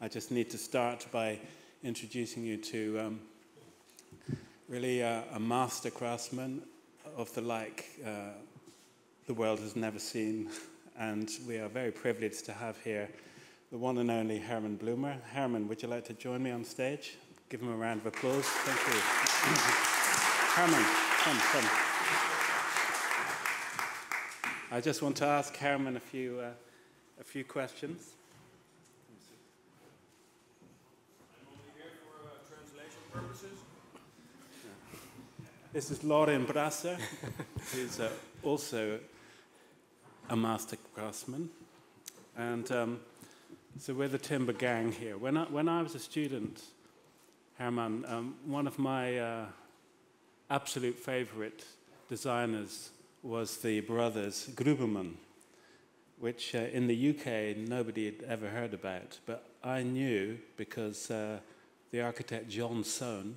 I just need to start by introducing you to um, really a, master craftsman of the like uh, the world has never seen. And we are very privileged to have here the one and only Herman Blumer. Herman, would you like to join me on stage? Give him a round of applause. Thank you. Herman, come, come. I just want to ask Herman a few, uh, a few questions. This is Lauren Brasser, who's uh, also a master craftsman. And um, so we're the timber gang here. When I, when I was a student, Herman, um, one of my uh, absolute favorite designers was the brothers Grubenmann, which uh, in the UK nobody had ever heard about. But I knew because uh, the architect John Soane,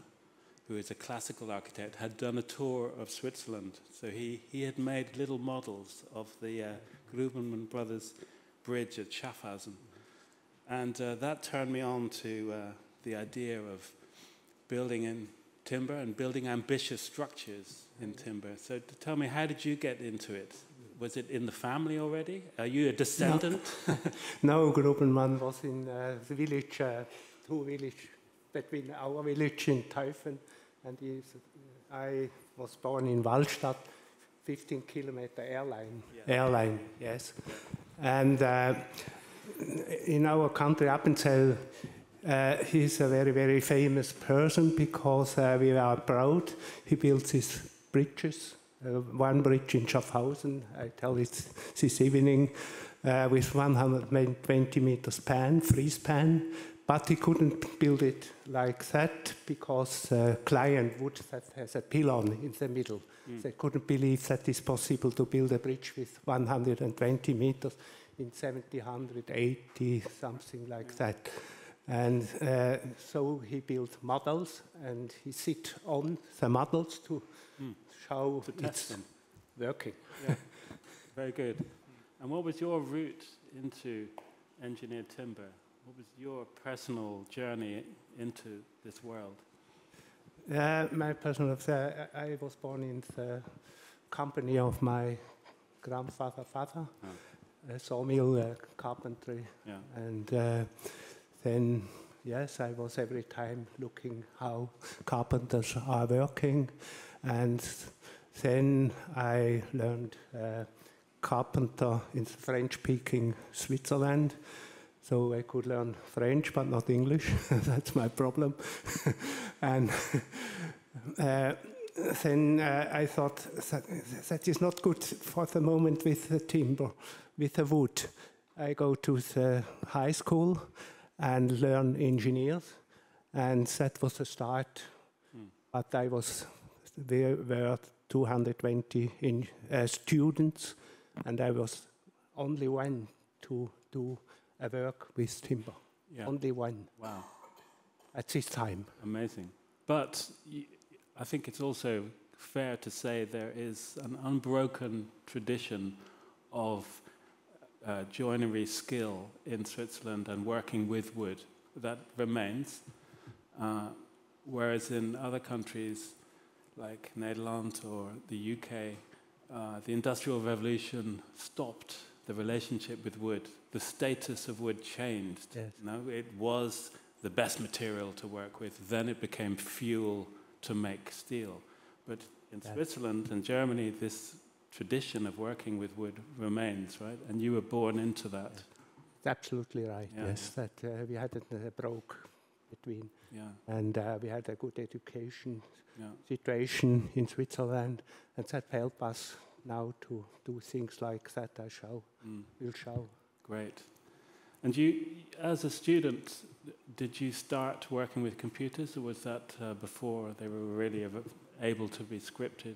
who is a classical architect, had done a tour of Switzerland. So he, he had made little models of the uh, Grubenmann brothers bridge at Schaffhausen. And uh, that turned me on to uh, the idea of building in timber and building ambitious structures in timber. So tell me, how did you get into it? Was it in the family already? Are you a descendant? No, no Grubenmann was in uh, the village, uh, two village between our village in Teufen and his, uh, I was born in Waldstatt, 15 kilometer airline. Yeah. Airline, yes. And uh, in our country, Appenzell, uh, he's a very, very famous person because uh, we are proud. He built his bridges, uh, one bridge in Schaffhausen, I tell it this evening, uh, with 120 meters span, free span, but he couldn't build it like that because the client would that has a pylon in the middle. Mm. They couldn't believe that it's possible to build a bridge with 120 meters in 1780, something like that. And uh, so he built models and he sit on the models to mm. show to it's them. working. Yeah. Very good. And what was your route into engineered timber? What was your personal journey into this world? Uh, my personal, uh, I was born in the company of my grandfather, father, oh. sawmill uh, carpentry, yeah. and uh, then yes, I was every time looking how carpenters are working, and then I learned uh, carpenter in French-speaking Switzerland. So I could learn French, but not English. That's my problem. and uh, then uh, I thought that, that is not good for the moment with the timber, with the wood. I go to the high school and learn engineers, and that was the start. Hmm. But I was there were 220 in, uh, students, and I was only one to do a work with timber. Yeah. Only one. Wow. At this time. Amazing. But I think it's also fair to say there is an unbroken tradition of uh, joinery skill in Switzerland and working with wood that remains. Uh, whereas in other countries like Netherlands or the UK, uh, the Industrial Revolution stopped the relationship with wood. The status of wood changed. Yes. No, it was the best material to work with. Then it became fuel to make steel. But in yes. Switzerland and Germany, this tradition of working with wood remains, right? And you were born into that. Absolutely right. Yeah. Yes, that uh, we had a broke between, yeah. and uh, we had a good education yeah. situation in Switzerland, and that helped us now to do things like that. I show, mm. will show. Great. And you, as a student, did you start working with computers, or was that uh, before they were really able to be scripted?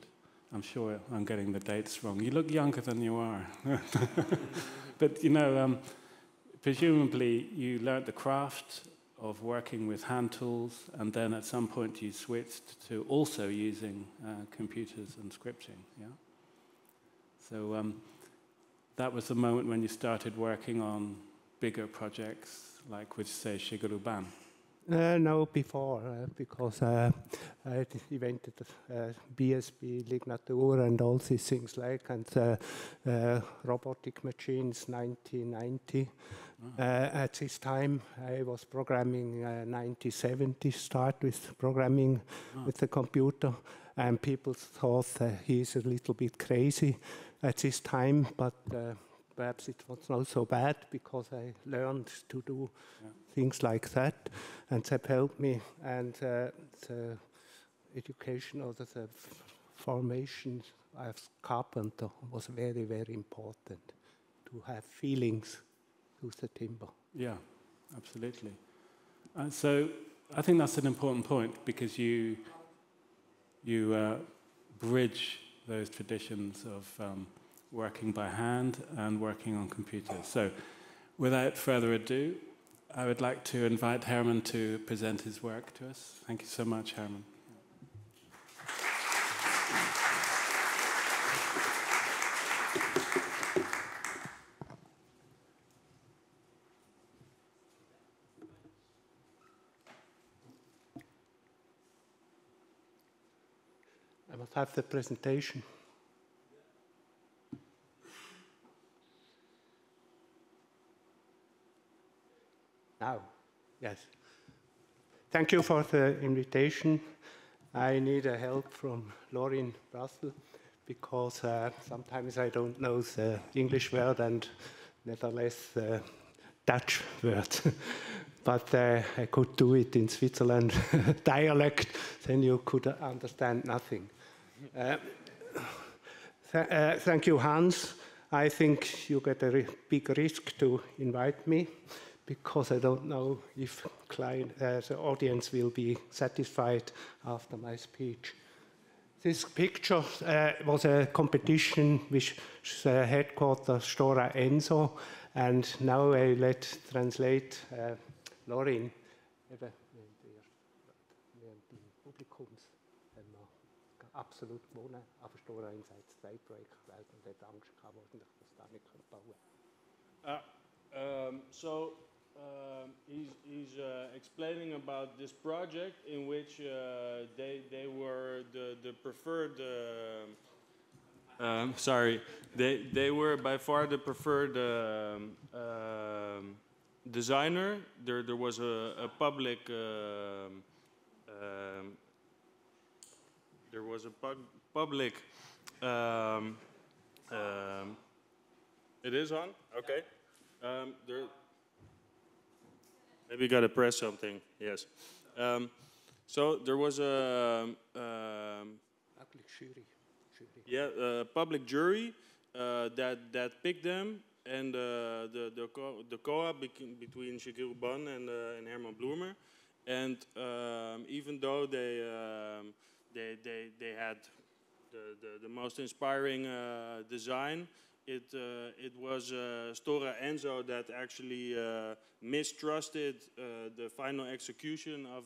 I'm sure I'm getting the dates wrong. You look younger than you are. but you know, um, presumably you learnt the craft of working with hand tools, and then at some point you switched to also using uh, computers and scripting. Yeah. So um, that was the moment when you started working on bigger projects like with, say, Shigeru Ban? Uh, no, before, uh, because uh, I invented uh, BSP, Lignatur, and all these things like, and uh, uh, robotic machines 1990. Oh. at this time, I was programming 1970, start with programming oh. with the computer, and people thought he's a little bit crazy at this time, but perhaps it was not so bad because I learned to do yeah. things like that, and that helped me. And uh, the education or the, the formation as carpenter was very, very important to have feelings with the timber. Yeah, absolutely. And so I think that's an important point because you you uh, bridge those traditions of um, working by hand and working on computers. So, without further ado, I would like to invite Herman to present his work to us. Thank you so much, Herman. Have the presentation. Now, yes. Thank you for the invitation. I need a help from Lauren Brussels because uh, sometimes I don't know the English word and nevertheless the Dutch word. but uh, I could do it in Switzerland dialect, then you could understand nothing. Uh, th uh, thank you, Hans. I think you get a big risk to invite me because I don't know if client, uh, the audience will be satisfied after my speech. This picture uh, was a competition which the headquarters Stora Enso, and now I let translate uh, Lorin. Absolut zwei gewählt und hat Angst gehabt, dass ich das da nicht bauen kann. Uh, um, so um, he's, he's uh, explaining about this project in which uh, they, they were the, the preferred, uh, um, sorry, they, they were by far the preferred um, um designer. There, there was a, a public, um, um, there was a pu public, it is on? Okay. there, Maybe you got to press something. Yes. Um, so there was a um, public jury. Yeah, a public jury uh, that that picked them, and uh, the the co the co-op between Shigeru Ban and uh, and Herman Blumer, and um, even though they um, they they they had the the, the most inspiring uh, design it, uh, it was uh, Stora Enso that actually uh, mistrusted the final execution of,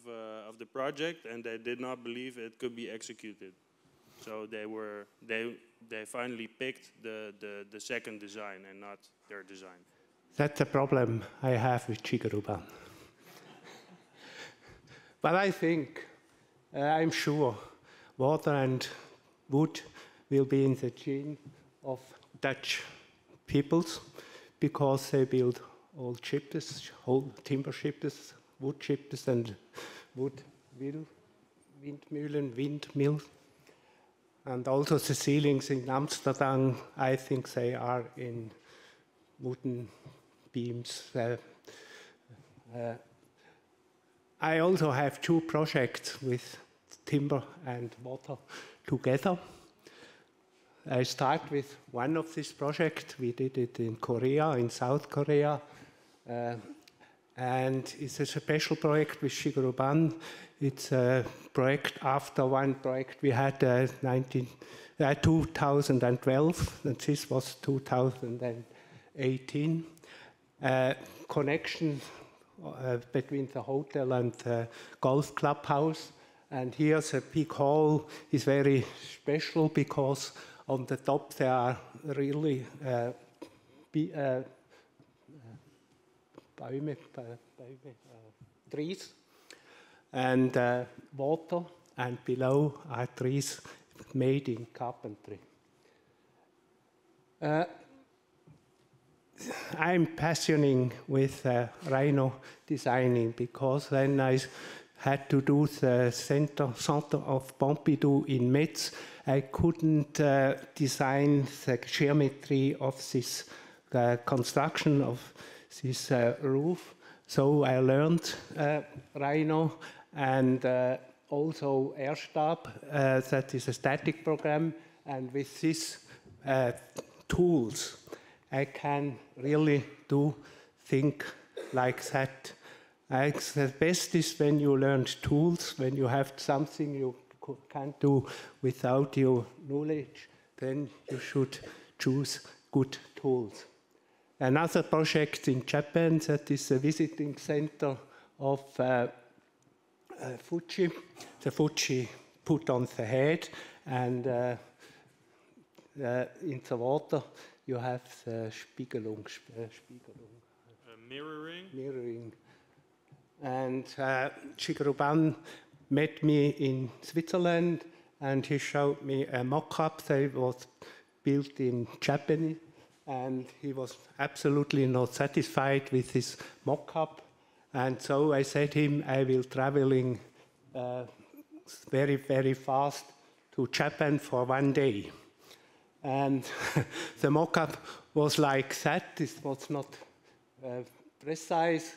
of the project and they did not believe it could be executed. So they were they they finally picked the, the, the second design and not their design. That's a problem I have with Shigeru but I think, uh, I'm sure, water and wood will be in the gene of Dutch peoples because they build all ships, whole timber ships, wood ships, and wood mill, windmühlen, windmills. And also the ceilings in Amsterdam, I think they are in wooden beams. Uh, uh, I also have two projects with timber and water together. I start with one of this project. We did it in Korea, in South Korea. Uh, and it's a special project with Shigeru Ban. It's a project after one project we had uh, 19, uh, 2012, and this was 2018. Uh, connection uh, between the hotel and the golf clubhouse. And here the big hall is very special because on the top there are really uh, be, uh, Bäume, uh, trees. And uh, water, and below are trees made in carpentry. Uh, I'm passionate with uh, rhino designing because when I had to do the center, center of Pompidou in Metz, I couldn't uh, design the geometry of this uh, construction of this uh, roof. So I learned uh, Rhino and uh, also RSTAB, uh, that is a static program. And with these tools, I can really do think like that. I, the best is when you learn tools, when you have something you can't do without your knowledge, then you should choose good tools. Another project in Japan that is a visiting center of uh, uh, Fuji. The Fuji put on the head and uh, uh in the water you have the Spiegelung. Uh, Spiegelung. mirroring. Mirroring. And uh, Shigeru Ban met me in Switzerland and he showed me a mock-up that was built in Japanese and he was absolutely not satisfied with his mock-up. And so I said to him I will traveling uh, very very fast to Japan for one day. And the mock-up was like that. It was not uh, precise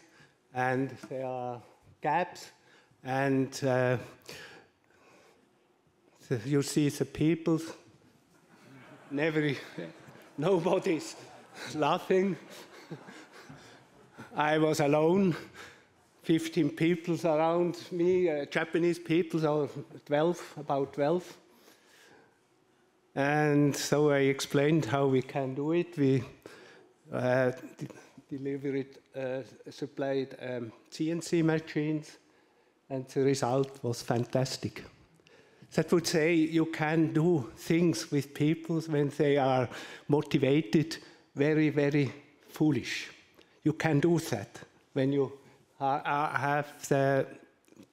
and there are gaps and uh, you see the people, never, nobody's laughing. I was alone, 15 people around me, uh, Japanese people, so 12, about 12. And so I explained how we can do it. We uh, delivered, uh, supplied um, CNC machines and the result was fantastic. That would say you can do things with people when they are motivated, very, very foolish. You can do that when you have the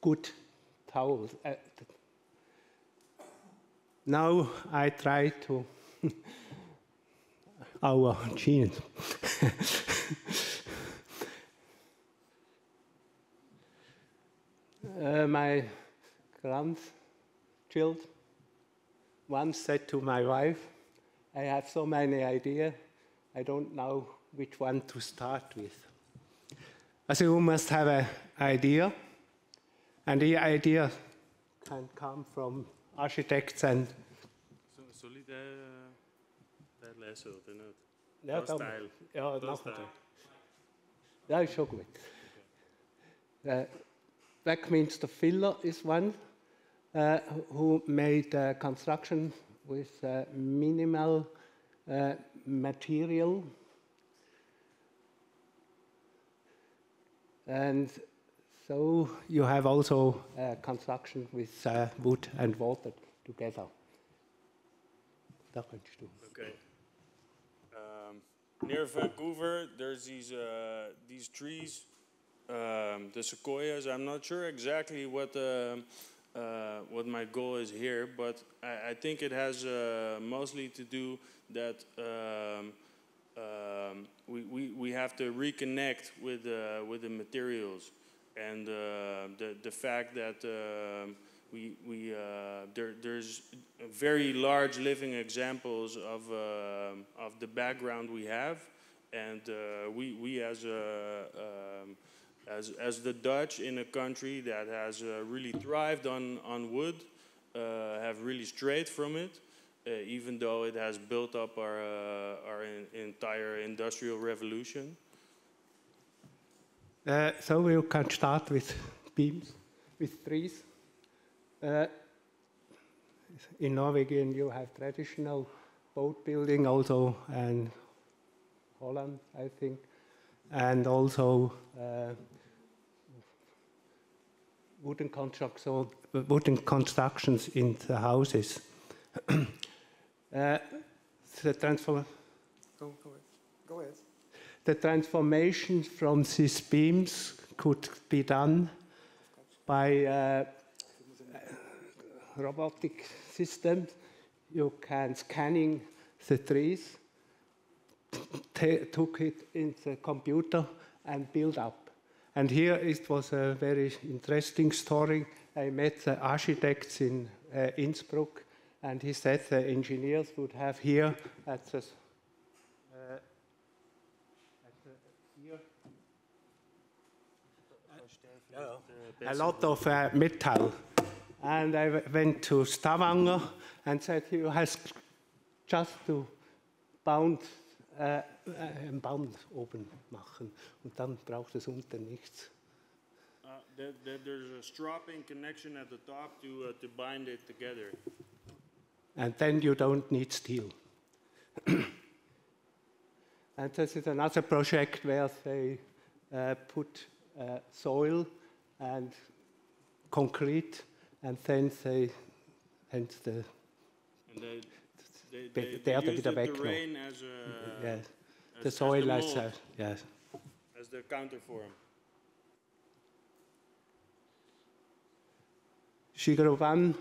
good towels. Uh, now I try to our genes. uh, my grandchild once said to my wife, I have so many ideas, I don't know which one to start with. So you must have an idea, and the idea can come from architects and... Ik dat lezen? Ja, dat stijl. Ja, nog Ja, is ook goed. Uh, Buckminster Fuller is one uh, who made uh, construction with uh, minimal uh, material. And so you have also uh, construction with wood and water together. Okay. Um, near Vancouver, there's these, these trees um, the sequoias. I'm not sure exactly what uh, uh, what my goal is here, but I, I think it has uh, mostly to do that um, um, we, we, we have to reconnect with uh, with the materials and uh, the the fact that um, we we uh, there there's very large living examples of of the background we have, and we we as a um, as, as the Dutch in a country that has uh, really thrived on, on wood, uh, have really strayed from it, uh, even though it has built up our, uh, our in, entire industrial revolution. Uh, so we can start with beams, with trees. Uh, in Norwegian, you have traditional boat building also, and Holland, I think, and also wooden, wooden constructions in the houses. uh, the transform go, go, ahead. go ahead. The transformation from these beams could be done by uh, robotic systems. You can scanning the trees, took it in the computer and build up. And here it was a very interesting story. I met the architects in uh, Innsbruck, and he said the engineers would have here at the, uh, here a lot of uh, metal. And I went to Stavanger and said, you have just to bound äh, einen Band oben machen und dann braucht es unten nichts. Uh, there, there, there's a stropping connection at the top to, uh, to bind it together. And then you don't need steel. and this is another project where they uh, put uh, soil and concrete and then they and the and they they, they, they use the terrain as a yes. as, the soil as, as, the a, yes. as the counterform. Shigeru Ban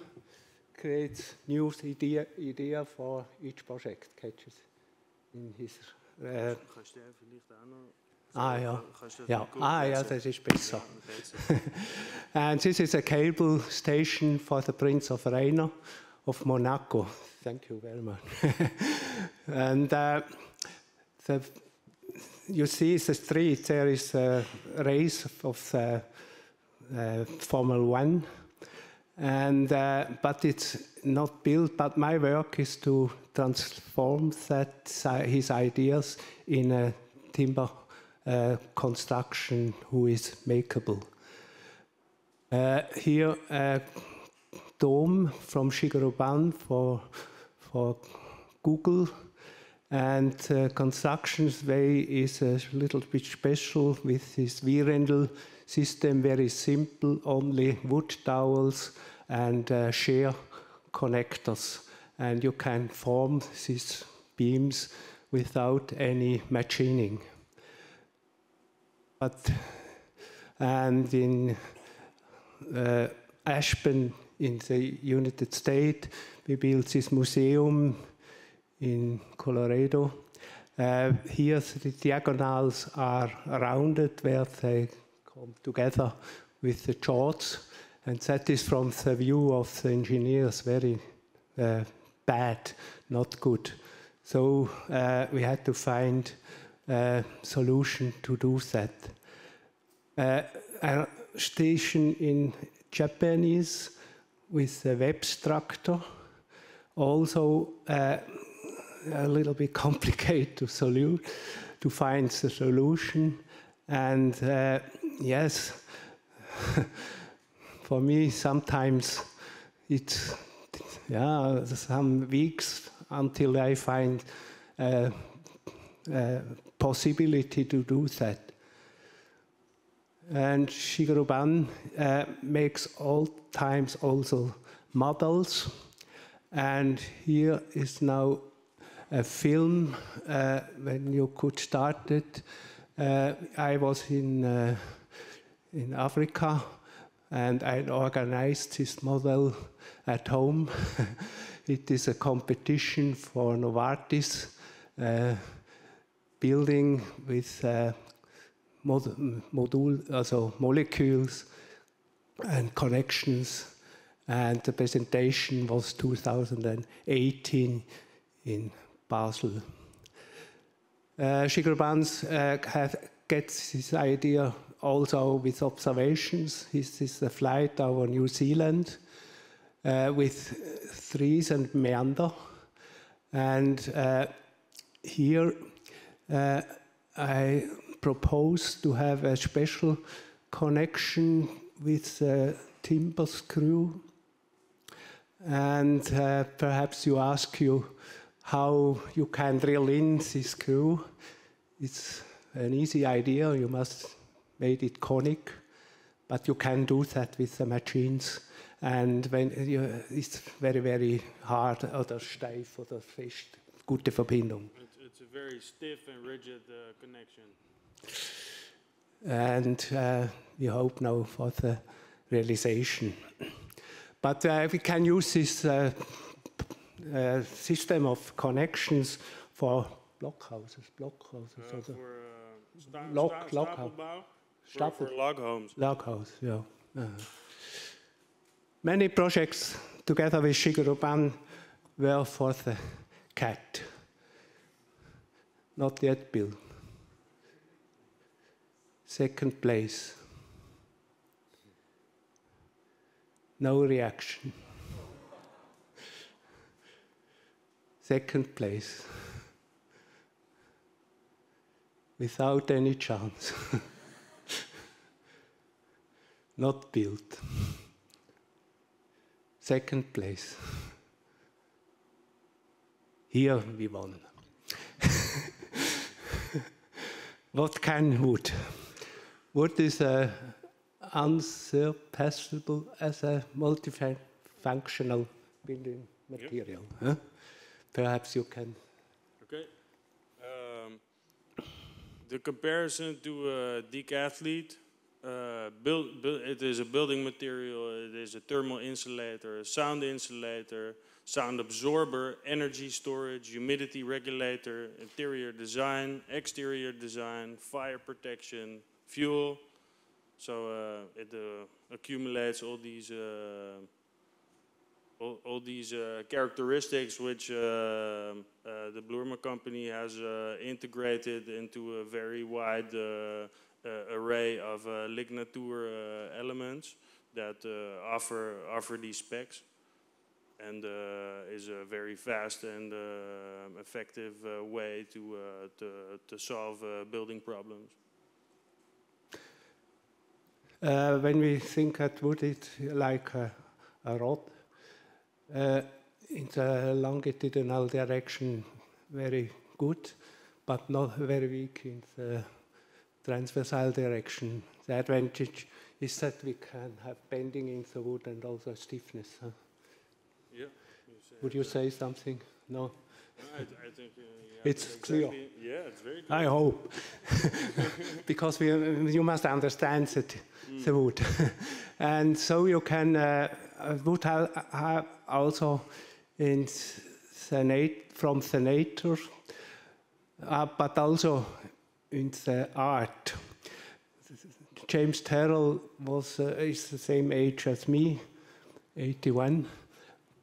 creates new idea, idea for each project, catches in his. Uh, ah, ja. ja. Ah, ja, das ist besser. and this is a cable station for the Prince of Reina of Monaco. Thank you very much. and uh, the, you see the street, there is a race of the uh, Formula One. And, uh, but it's not built, but my work is to transform that, his ideas in a timber uh, construction who is makeable. Uh, here, uh, Dome from Shigeru Ban for, for Google. And uh, construction's way is a little bit special with this Vierendeel system, very simple, only wood dowels and uh, shear connectors. And you can form these beams without any machining. But, and in uh, Aspen, in the United States. We built this museum in Colorado. Uh, here the diagonals are rounded where they come together with the chords. And that is from the view of the engineers very uh, bad, not good. So uh, we had to find a solution to do that. Uh, a station in Japanese with the web structure. Also, uh, a little bit complicated to solve, to find the solution. And uh, yes, for me, sometimes it's yeah, some weeks until I find a, a possibility to do that. And Shigeru Ban uh, makes all times also models. And here is now a film uh, when you could start it. Uh, I was in, uh, in Africa and I organized this model at home. it is a competition for Novartis uh, building with uh, module, also molecules and connections. And the presentation was 2018 in Basel. Uh, Shigeru Ban's uh, gets his idea also with observations. This is a flight over New Zealand uh, with trees and meander. And uh, here uh, I propose to have a special connection with the timber screw. And uh, perhaps you ask you how you can drill in this screw. It's an easy idea. You must make it conic, but you can do that with the machines. And when you, it's very, very hard oder steif oder fest. Gute Verbindung. It's, it's a very stiff and rigid uh, connection. And uh, we hope now for the realization. But uh, we can use this uh, uh, system of connections for blockhouses, blockhouses. Uh, for uh, sta Log- sta log- stapelbouw? For, for log homes. Loghouse, yeah. Uh, many projects together with Shigeru Ban were for the cat. Not yet built. Second place. No reaction. Second place. Without any chance. Not built. Second place. Here we won. what can wood? Wood is a unsurpassable as a multifunctional building material. huh? Perhaps you can. Okay. Um, the comparison to a decathlete, uh, build, build, it is a building material, it is a thermal insulator, a sound insulator, sound absorber, energy storage, humidity regulator, interior design, exterior design, fire protection, fuel. So it uh, accumulates all these uh, all, all these characteristics which the Blumer company has integrated into a very wide array of Lignatur uh, elements that offer offer these specs and uh, is a very fast and uh, effective uh, way to, to, to solve building problems. Uh, when we think at wood, it's like a, a rod. Uh, in the longitudinal direction, very good, but not very weak in the transversal direction. The advantage is that we can have bending in the wood and also stiffness. huh? Yeah. Would you say something? No? I, I think uh, It's clear. Yeah, it's very clear. I hope. because we, you must understand that, the wood. and so you can, uh, uh, wood ha- ha- also in senate, from the nature, uh, but also in the art. James Turrell was, uh, is the same age as me, 81,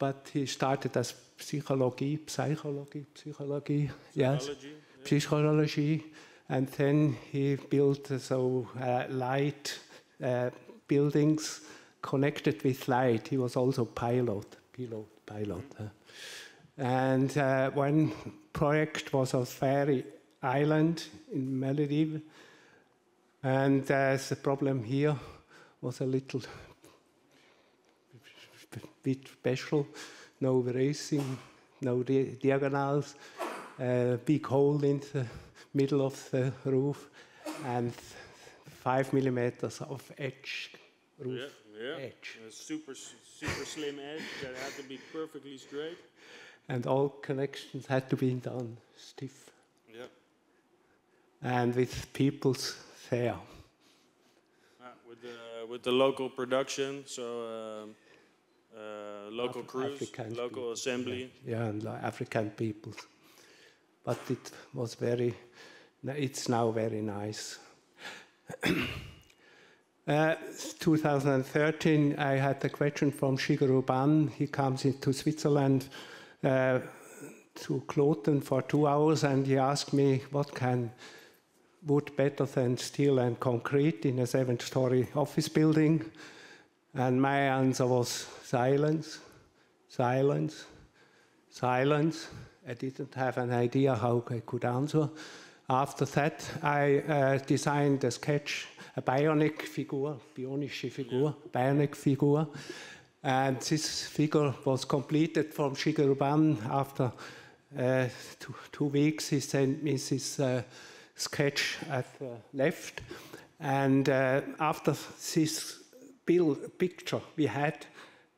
but he started as psychology, psychology, psychology, yes psychology, and then he built so uh, light uh, buildings connected with light. He was also pilot, pilot, pilot. uh. And uh, one project was a fairy island in Maldives, and uh, the problem here was a little bit special. No racing, no di- diagonals, a big hole in the middle of the roof, and five millimeters of edge roof Yeah, yeah. edge. A super, super slim edge that had to be perfectly straight. And all connections had to be done stiff Yeah. and with people's there. Uh, with the with the local production, so um, uh, local Af- crews, African local people, assembly. Yeah, and like African peoples. But it was very, it's now very nice. uh, 2013, I had a question from Shigeru Ban. He comes into Switzerland uh, to Kloten for two hours and he asked me what can wood better than steel and concrete in a seven-story office building. And my answer was silence, silence, silence. I didn't have an idea how I could answer. After that, I uh, designed a sketch, a bionic figure, bionische Figur, bionic figure. And this figure was completed from Shigeru Ban after uh, two, two weeks. He sent me this uh, sketch at the left. And uh, after this build, picture we had,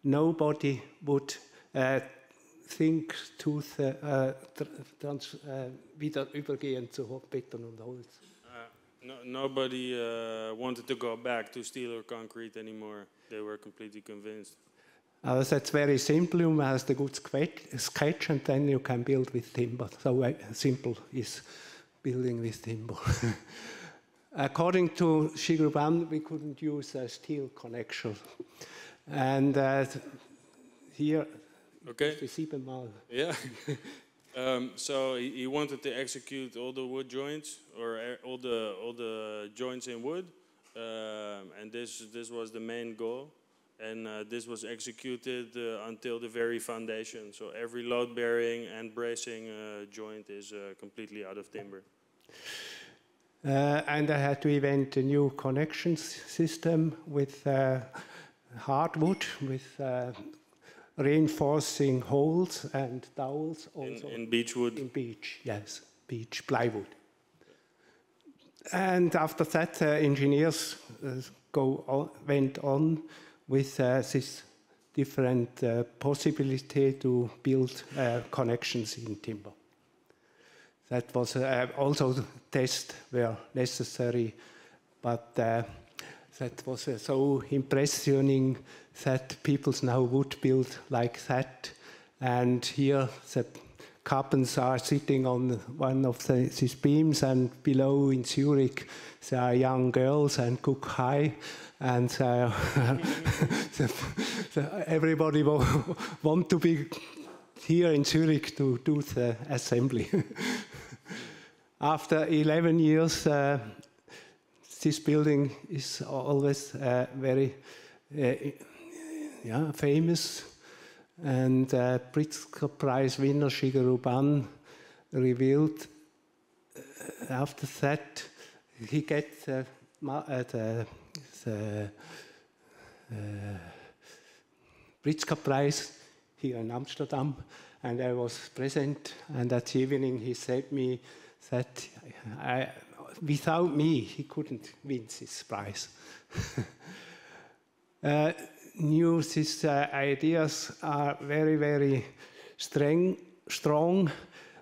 nobody would uh, think to the, uh, tr- trans, uh, wieder übergehen zu Beton und Holz. Uh, No, nobody uh, wanted to go back to steel or concrete anymore. They were completely convinced. Uh, that's very simple. You must a good sketch and then you can build with timber. So uh, simple is building with timber. According to Shigeru Ban, we couldn't use a steel connection. And uh, here, okay. siebenmal. Yeah. um, so he, he, wanted to execute all the wood joints or all the all the joints in wood, um, and this this was the main goal. And uh, this was executed uh, until the very foundation. So every load bearing and bracing uh, joint is uh, completely out of timber. Uh, and I had to invent a new connection system with uh, hardwood, with uh, reinforcing holes and dowels. Also in, in beechwood? In beech, yes, beech plywood. And after that, uh, engineers uh, go on, went on with uh, this different possibility to build connections in timber. That was uh, also tests were necessary, but uh, that was uh, so impressioning that people now would build like that. And here the carpenters are sitting on one of the, these beams, and below in Zurich there are young girls and cook high, and uh, the, the, everybody want to be here in Zurich to do the assembly. After 11 years, uh, this building is always uh, very uh, yeah, famous. And uh, Pritzker Prize winner Shigeru Ban revealed uh, after that he gets uh, the, the Pritzker Prize here in Amsterdam, and I was present. And that evening he said to me, that I, without me, he couldn't win this prize. uh, new these uh, ideas are very, very strong, strong.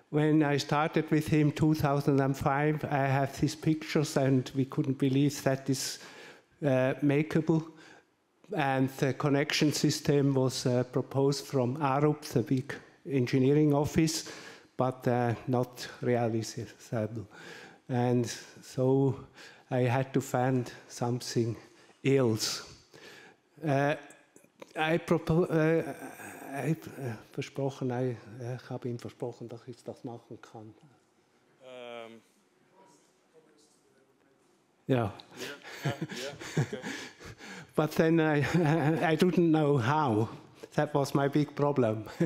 When I started with him 2005, I have these pictures and we couldn't believe that is uh, makeable. And the connection system was uh, proposed from Arup, the big engineering office but uh, not realizable. And so I had to find something else. Uh, I propose, uh, I, uh, versprochen, I, ich habe ihm versprochen, dass ich das machen kann. Um. Yeah. Yeah, yeah, yeah okay. but then I, I didn't know how. That was my big problem.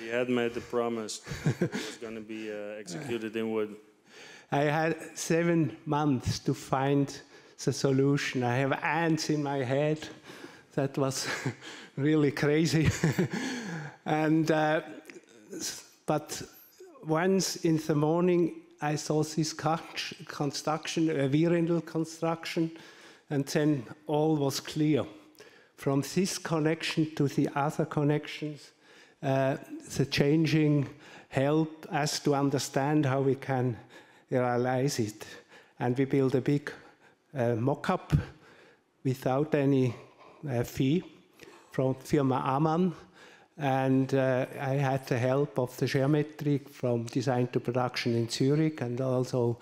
he had made the promise it was going to be uh, executed in wood. I had seven months to find the solution. I have ants in my head. That was really crazy. and uh, but once in the morning, I saw this construction, a Vierendeel construction, and then all was clear from this connection to the other connections, uh, the changing help us to understand how we can realize it. And we build a big uh, mock-up without any uh, fee from firma Amann. And uh, I had the help of the geometry from design to production in Zurich and also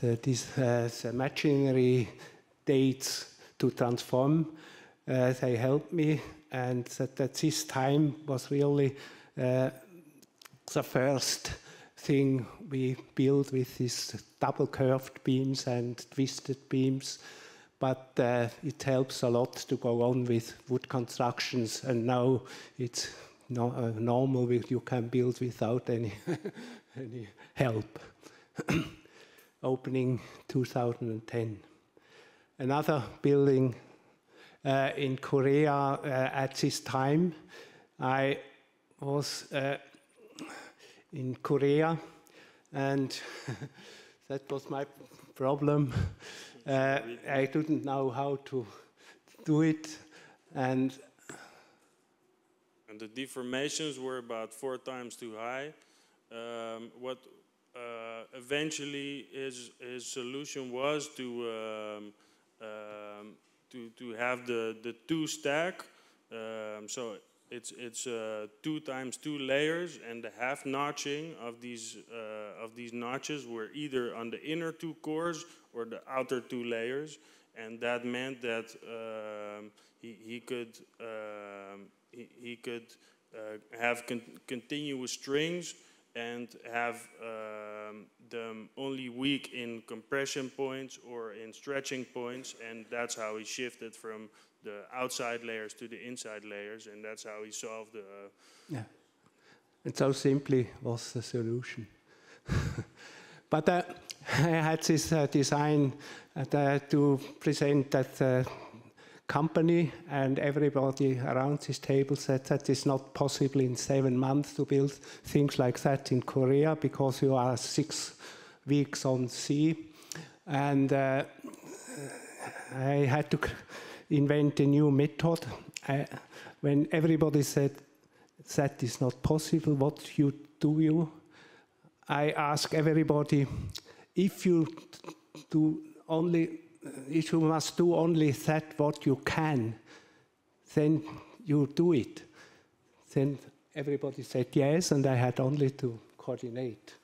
the, this, uh, the machinery dates to transform uh, they helped me, and that, this time was really uh, the first thing we built with these double curved beams and twisted beams. But uh, it helps a lot to go on with wood constructions, and now it's no, uh, normal. You can build without any any help. Opening 2010. Another building in Korea uh, at this time. I was uh, in Korea, and that was my problem. I didn't know how to do it, and and the deformations were about four times too high. Um, what uh, eventually his his solution was to um, um, to to have the the two stack. Um, so it's it's uh, two times two layers, and the half notching of these uh, of these notches were either on the inner two cores or the outer two layers, and that meant that um, he he could um, he, he could uh, have con continuous strings and have um, them only weak in compression points or in stretching points, and that's how he shifted from the outside layers to the inside layers, and that's how he solved the. Uh, yeah, and so simply was the solution. but uh, I had this uh, design uh, to present that uh, company and everybody around this table said that it's not possible in seven months to build things like that in Korea because you are six weeks on sea. And uh, I had to invent a new method. I, when everybody said that is not possible, what you do you? I ask everybody if you do only you must do only that what you can, then you do it. Then everybody said yes, and I had only to coordinate.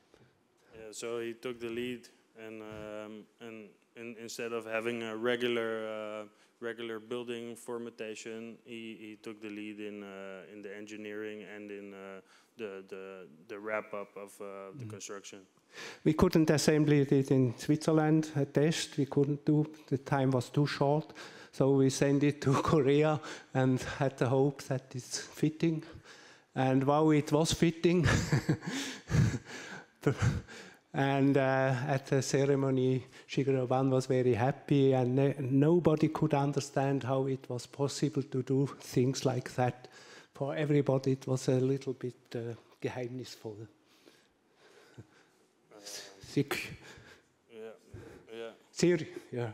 Yeah, so he took the lead, and um, and, and instead of having a regular uh, regular building formatation, he, he took the lead in uh, in the engineering and in uh, the the the wrap up of uh, the mm. construction. We couldn't assemble it in Switzerland, a test we couldn't do, the time was too short. So we sent it to Korea and had the hope that it's fitting. And wow, it was fitting. and uh, at the ceremony, Shigeru was very happy, and nobody could understand how it was possible to do things like that. For everybody, it was a little bit uh, geheimnisvoll sick. Yeah, yeah. Theory, yeah.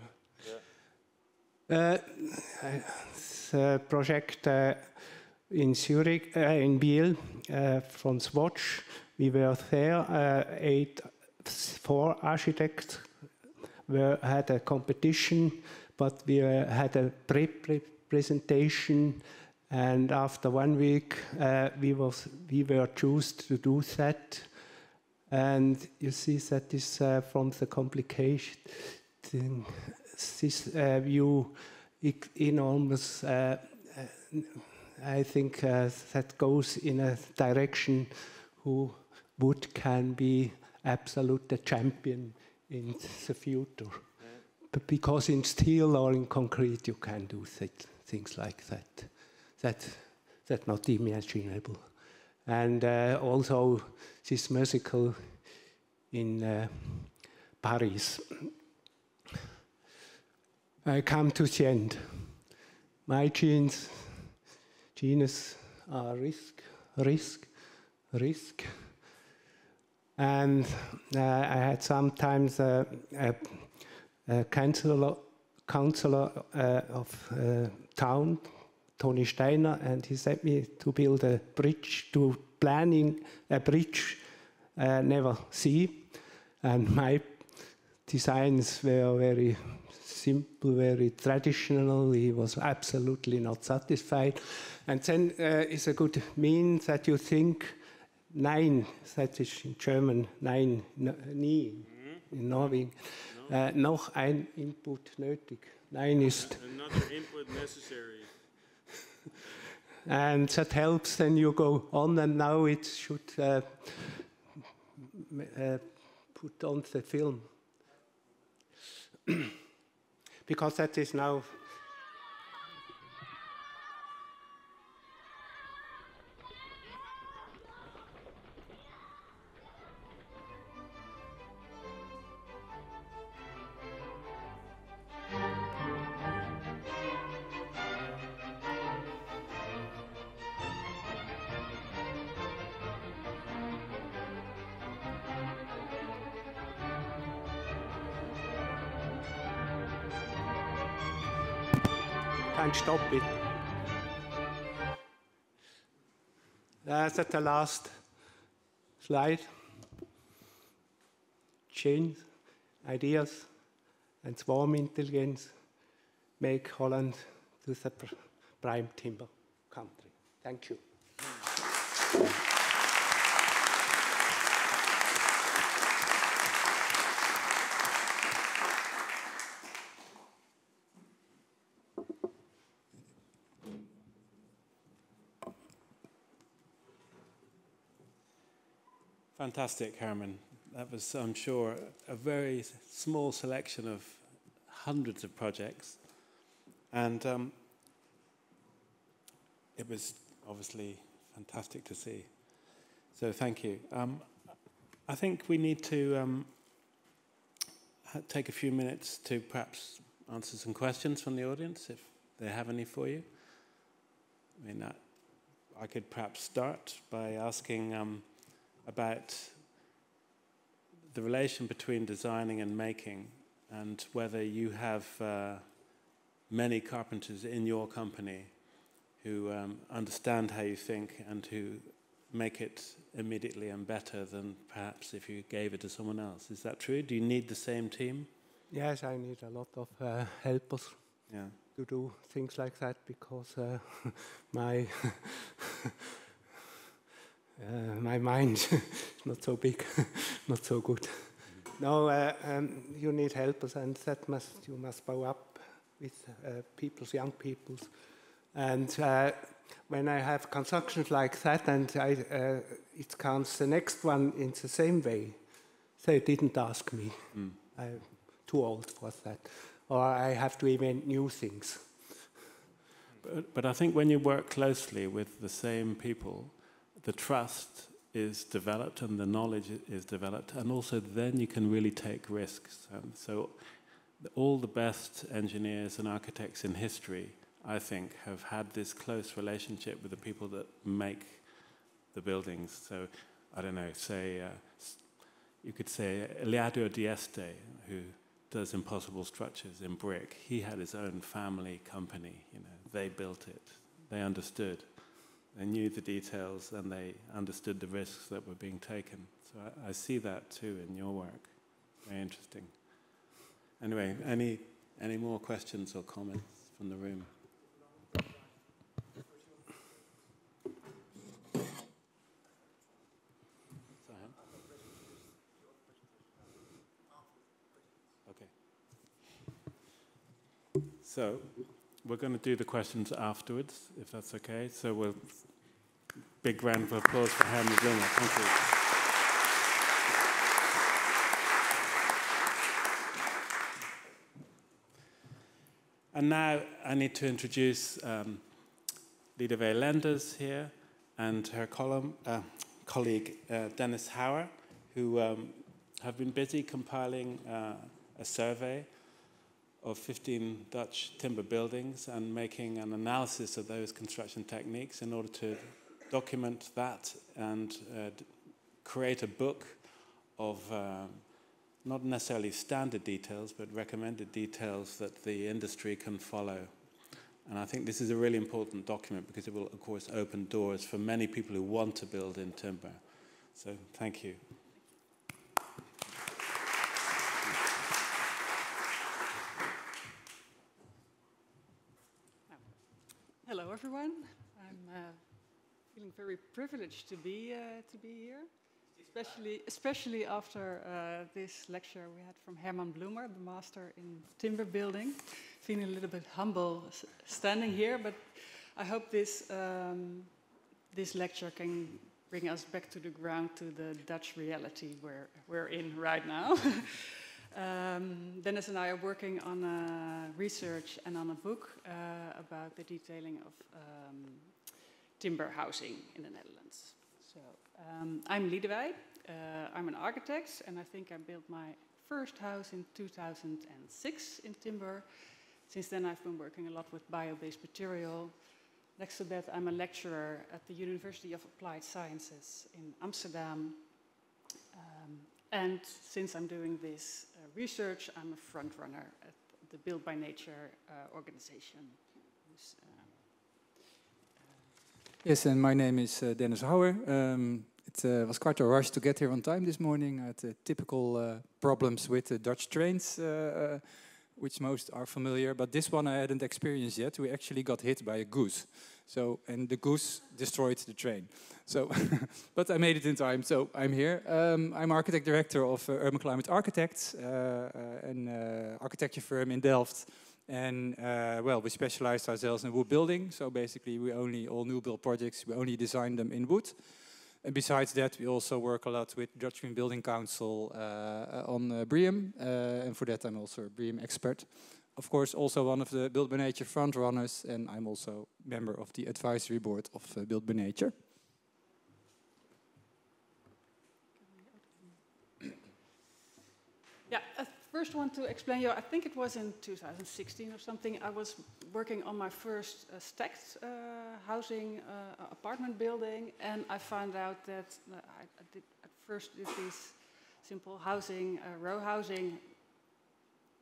yeah. Uh, the project uh, in Zurich, uh, in Biel, uh, from Swatch, we were there, uh, eight, four architects were, had a competition, but we uh, had a pre, -pre presentation and after one week we, was, we were chosen to do that and you see that is uh, from the complication, this uh, view enormous, uh, uh I think uh, that goes in a direction who would can be absolute champion in the future. But because in steel or in concrete you can do that, things like that. That that's not imaginable. And uh, also this musical in uh, Paris. I come to the end. My genes, genes are risk, risk, risk. And uh, I had sometimes a, a, a counselor, counselor uh, of uh, town, Tony Steiner, and he sent me to build a bridge to planning a bridge uh, never see. And my designs were very simple, very traditional. He was absolutely not satisfied. And then uh, is a good mean that you think nine, that is in German, nine, nie, mm-hmm. in Norwegen. No. Uh, noch ein Input nötig. Nine is. Another input necessary. And that helps, then you go on, and now it should uh, uh, put on the film. because that is now stop it. That's at the last slide. Change ideas and swarm intelligence make Holland to the prime timber country. Thank you. Fantastic, Herman. That was, I'm sure, a very small selection of hundreds of projects. And um, it was obviously fantastic to see. So thank you. Um, I think we need to um, take a few minutes to perhaps answer some questions from the audience, if they have any for you. I mean, I, I could perhaps start by asking um, about the relation between designing and making, and whether you have uh, many carpenters in your company who um, understand how you think and who make it immediately and better than perhaps if you gave it to someone else. Is that true? Do you need the same team? Yes, I need a lot of uh, helpers yeah. to do things like that because uh, my uh, my mind is not so big, not so good. No, uh, um, you need helpers, and that must you must bow up with uh, people's young people's. And uh, when I have constructions like that, and I, uh, it comes the next one in the same way, they didn't ask me. Mm. I'm too old for that, or I have to invent new things. But, but I think when you work closely with the same people, the trust is developed and the knowledge is developed, and also then you can really take risks. And so, all the best engineers and architects in history, I think, have had this close relationship with the people that make the buildings. So, I don't know, say, uh, you could say Eladio Dieste, who does impossible structures in brick, he had his own family company, you know, they built it, they understood. They knew the details and they understood the risks that were being taken. So I, I see that too in your work. Very interesting. Anyway, any, any more questions or comments from the room? So we're going to do the questions afterwards, if that's okay. So we'll big round of applause for Herman Blumer. Thank you. And now I need to introduce um, Liedewij Lenders here and her column, uh, colleague uh, Dennis Hauer, who um, have been busy compiling uh, a survey of 15 Dutch timber buildings and making an analysis of those construction techniques in order to document that and uh, create a book of um, not necessarily standard details, but recommended details that the industry can follow. And I think this is a really important document because it will, of course, open doors for many people who want to build in timber. So thank you. Hello, everyone. I'm uh, feeling very privileged to be uh, to be here, especially especially after uh, this lecture we had from Herman Blumer, the master in timber building. Feeling a little bit humble standing here, but I hope this um, this lecture can bring us back to the ground to the Dutch reality where we're in right now. Um, Dennis and I are working on a research and on a book uh, about the detailing of um, timber housing in the Netherlands. So um, I'm Liedewij. Uh, I'm an architect, and I think I built my first house in 2006 in timber. Since then, I've been working a lot with bio-based material. Next to that, I'm a lecturer at the University of Applied Sciences in Amsterdam. Um, and since I'm doing this uh, research, I'm a front runner at the Build by Nature uh, organization. Uh, yes, and my name is uh, Dennis Hauer. Um, It uh, was quite a rush to get here on time this morning. I had uh, typical uh, problems with the Dutch trains, uh, uh, which most are familiar. But this one I hadn't experienced yet. We actually got hit by a goose. So, and the goose destroyed the train. So, but I made it in time. So I'm here. Um, I'm architect director of uh, Urban Climate Architects, an architecture firm in Delft. And uh, well, we specialized ourselves in wood building. So basically, we only all new build projects we only design them in wood. And besides that, we also work a lot with Dutch Green Building Council uh, on uh, BREEAM, uh, and for that I'm also a BREEAM expert. Of course, also one of the Build by Nature front runners, and I'm also member of the advisory board of uh, Build by Nature. Yeah, I first want to explain you, I think it was in 2016 or something, I was working on my first uh, stacked uh, housing uh, apartment building, and I found out that uh, I, I, did at first did this simple housing, uh, row housing,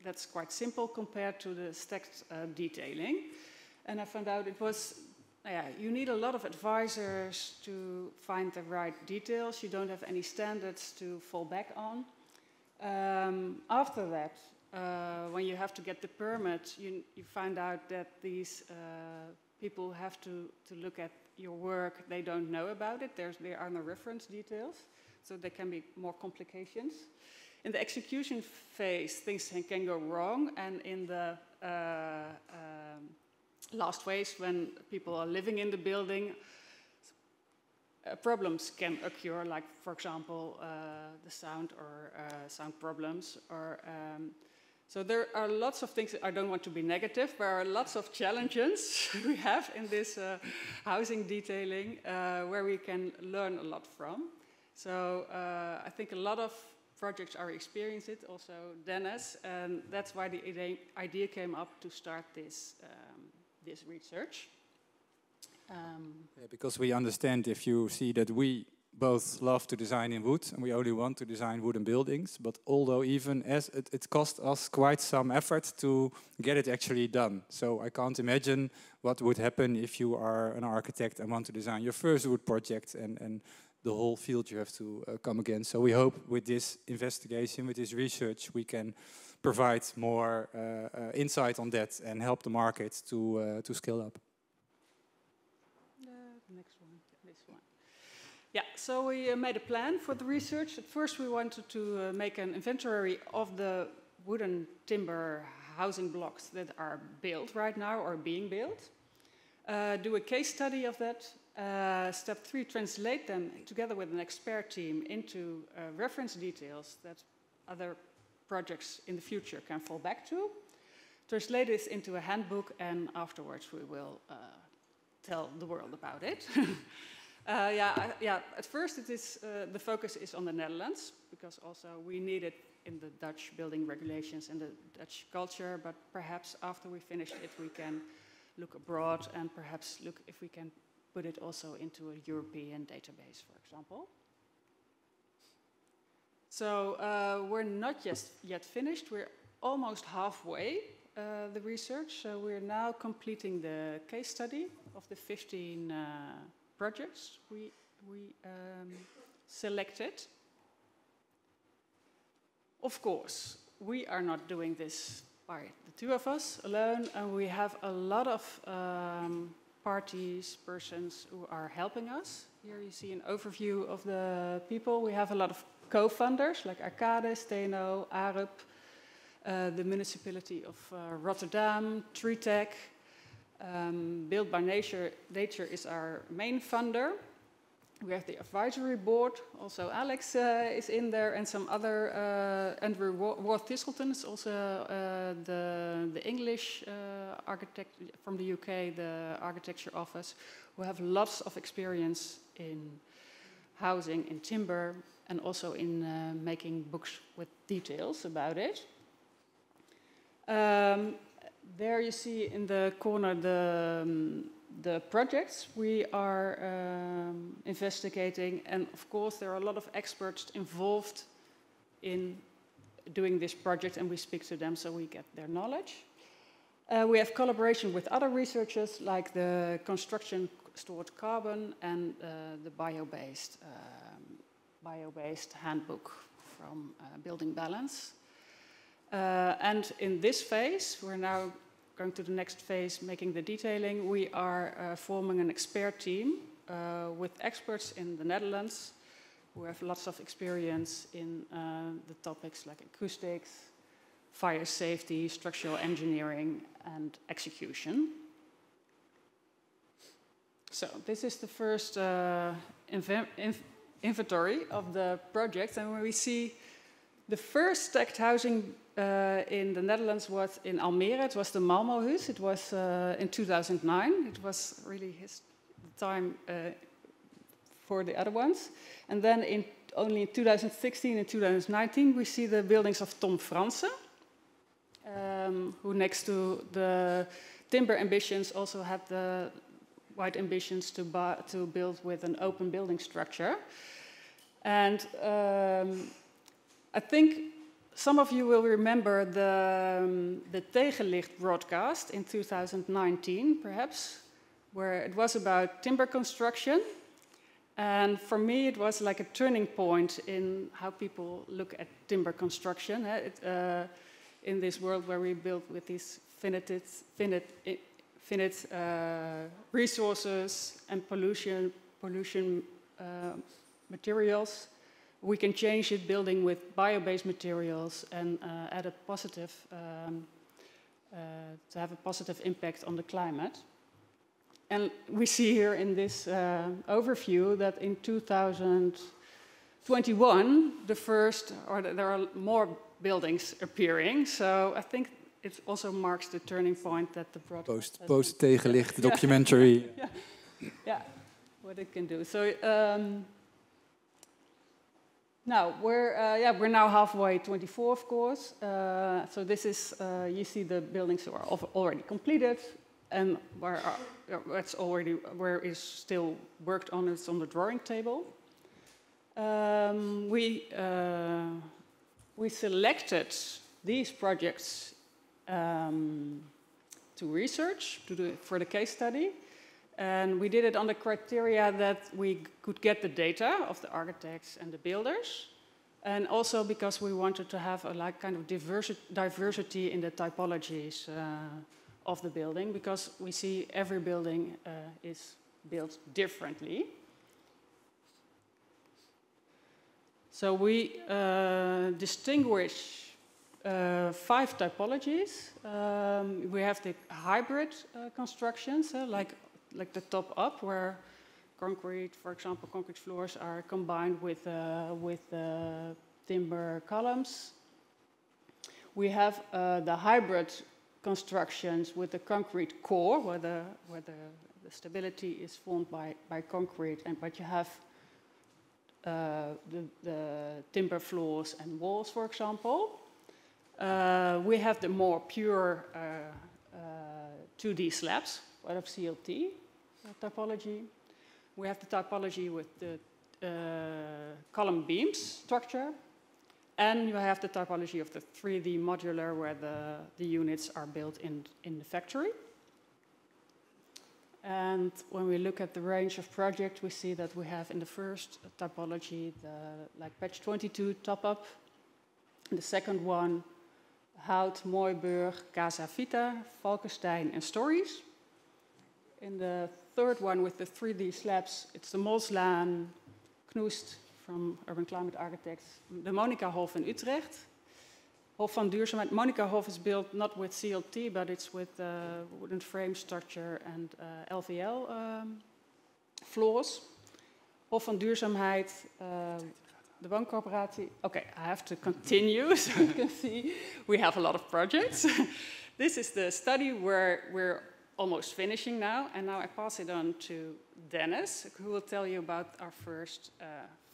that's quite simple compared to the stacked uh, detailing. And I found out it was, yeah, you need a lot of advisors to find the right details. You don't have any standards to fall back on. Um, after that, uh, when you have to get the permit, you, you find out that these uh, people have to, to look at your work. They don't know about it. There's, there are no reference details, so there can be more complications. In the execution phase, things can go wrong, and in the uh, um, last phase, when people are living in the building, uh, problems can occur, like, for example, uh, the sound or uh, sound problems. Or, um, so there are lots of things, I don't want to be negative, there are lots of challenges we have in this uh, housing detailing where we can learn a lot from. So I think a lot of projects are experiencing it, also Dennis, and that's why the idea came up to start this, um, this research. Um, yeah, because we understand if you see that we both love to design in wood and we only want to design wooden buildings, but although even as it, it cost us quite some effort to get it actually done. So I can't imagine what would happen if you are an architect and want to design your first wood project and, and the whole field you have to uh, come again. So we hope with this investigation, with this research, we can provide more uh, uh, insight on that and help the market to, uh, to scale up. Yeah, so we uh, made a plan for the research. At first, we wanted to uh, make an inventory of the wooden timber housing blocks that are built right now or being built. Uh, do a case study of that. Uh, step three, translate them together with an expert team into uh, reference details that other projects in the future can fall back to. Translate this into a handbook, and afterwards we will uh, tell the world about it. Uh, yeah, I, yeah. At first, it is uh, the focus is on the Netherlands because also we need it in the Dutch building regulations and the Dutch culture. But perhaps after we finish it, we can look abroad and perhaps look if we can put it also into a European database, for example. So uh, we're not just yet finished. We're almost halfway uh, the research. So we're now completing the case study of the 15 uh, projects we, we um, selected. Of course, we are not doing this by the two of us alone, and we have a lot of um, parties, persons who are helping us. Here you see an overview of the people. We have a lot of co-funders like Arcade, Steno, Arup, uh, the municipality of uh, Rotterdam, Tritec, um, Build by Nature, Nature is our main funder. We have the advisory board, also Alex uh, is in there, and some other, uh, Andrew Waugh Thistleton is also uh, the, the English uh, architect from the UK, the architecture office, who have lots of experience in housing, in timber, and also in uh, making books with details about it. Um, there you see in the corner the, um, the projects we are um, investigating, and of course there are a lot of experts involved in doing this project, and we speak to them so we get their knowledge. Uh, we have collaboration with other researchers like the construction stored carbon and uh, the bio-based um, bio-based handbook from uh, Building Balance. Uh, and in this phase, we're now going to the next phase, making the detailing. We are uh, forming an expert team uh, with experts in the Netherlands who have lots of experience in the topics like acoustics, fire safety, structural engineering, and execution. So this is the first uh, inv inventory of the project, and we see the first stacked housing uh, in the Netherlands was in Almere. It was the Malmöhus. It was uh, in 2009. It was really his time uh, for the other ones. And then in only in 2016 and 2019, we see the buildings of Tom Frantzen, um, who next to the timber ambitions also had the wide ambitions to, to build with an open building structure. And um, I think some of you will remember the, um, the Tegenlicht broadcast in 2019, perhaps, where it was about timber construction. And for me, it was like a turning point in how people look at timber construction. Eh? It, uh, in this world where we build with these finite, finite, finite uh, resources and pollution, pollution uh, materials, we can change it building with bio-based materials and uh, add a positive, um, uh, to have a positive impact on the climate. And we see here in this uh, overview that in 2021, the first, or there are more buildings appearing. So I think it also marks the turning point that the post post tegenlicht documentary. yeah. yeah, what it can do. So um, now we're uh, yeah we're now halfway 24, of course. Uh, so this is uh, you see the buildings are already completed, and where are, it's already where is still worked on. It's on the drawing table. Um, we uh, we selected these projects um, to research to do, for the case study. And we did it on the criteria that we could get the data of the architects and the builders. And also because we wanted to have a like kind of diversi diversity in the typologies uh, of the building, because we see every building uh, is built differently. So we uh, distinguish uh, five typologies. Um, we have the hybrid uh, constructions, uh, like like the top up, where concrete, for example, concrete floors are combined with, uh, with uh, timber columns. We have uh, the hybrid constructions with the concrete core, where the, where the, the stability is formed by, by concrete, and but you have uh, the, the, timber floors and walls, for example. Uh, we have the more pure 2D uh, slabs out of CLT, typology. We have the typology with the uh, column beams structure. And you have the typology of the 3D modular where the, the units are built in, in the factory. And when we look at the range of projects, we see that we have in the first typology the like patch 22 top-up. The second one, Hout, Mooiburg, Casa Vita, Falkenstein, and Stories. In the third one with the 3D slabs, it's the Moslaan, Knoest from Urban Climate Architects, the Monica Hof in Utrecht. Hof van Duurzaamheid. Monica Hof is built not with CLT, but it's with uh, wooden frame structure and uh, LVL um, floors. Hof van Duurzaamheid, uh, the wooncorporatie. Okay, I have to continue so you can see we have a lot of projects. this is the study where we're almost finishing now, and now I pass it on to Dennis, who will tell you about our first uh,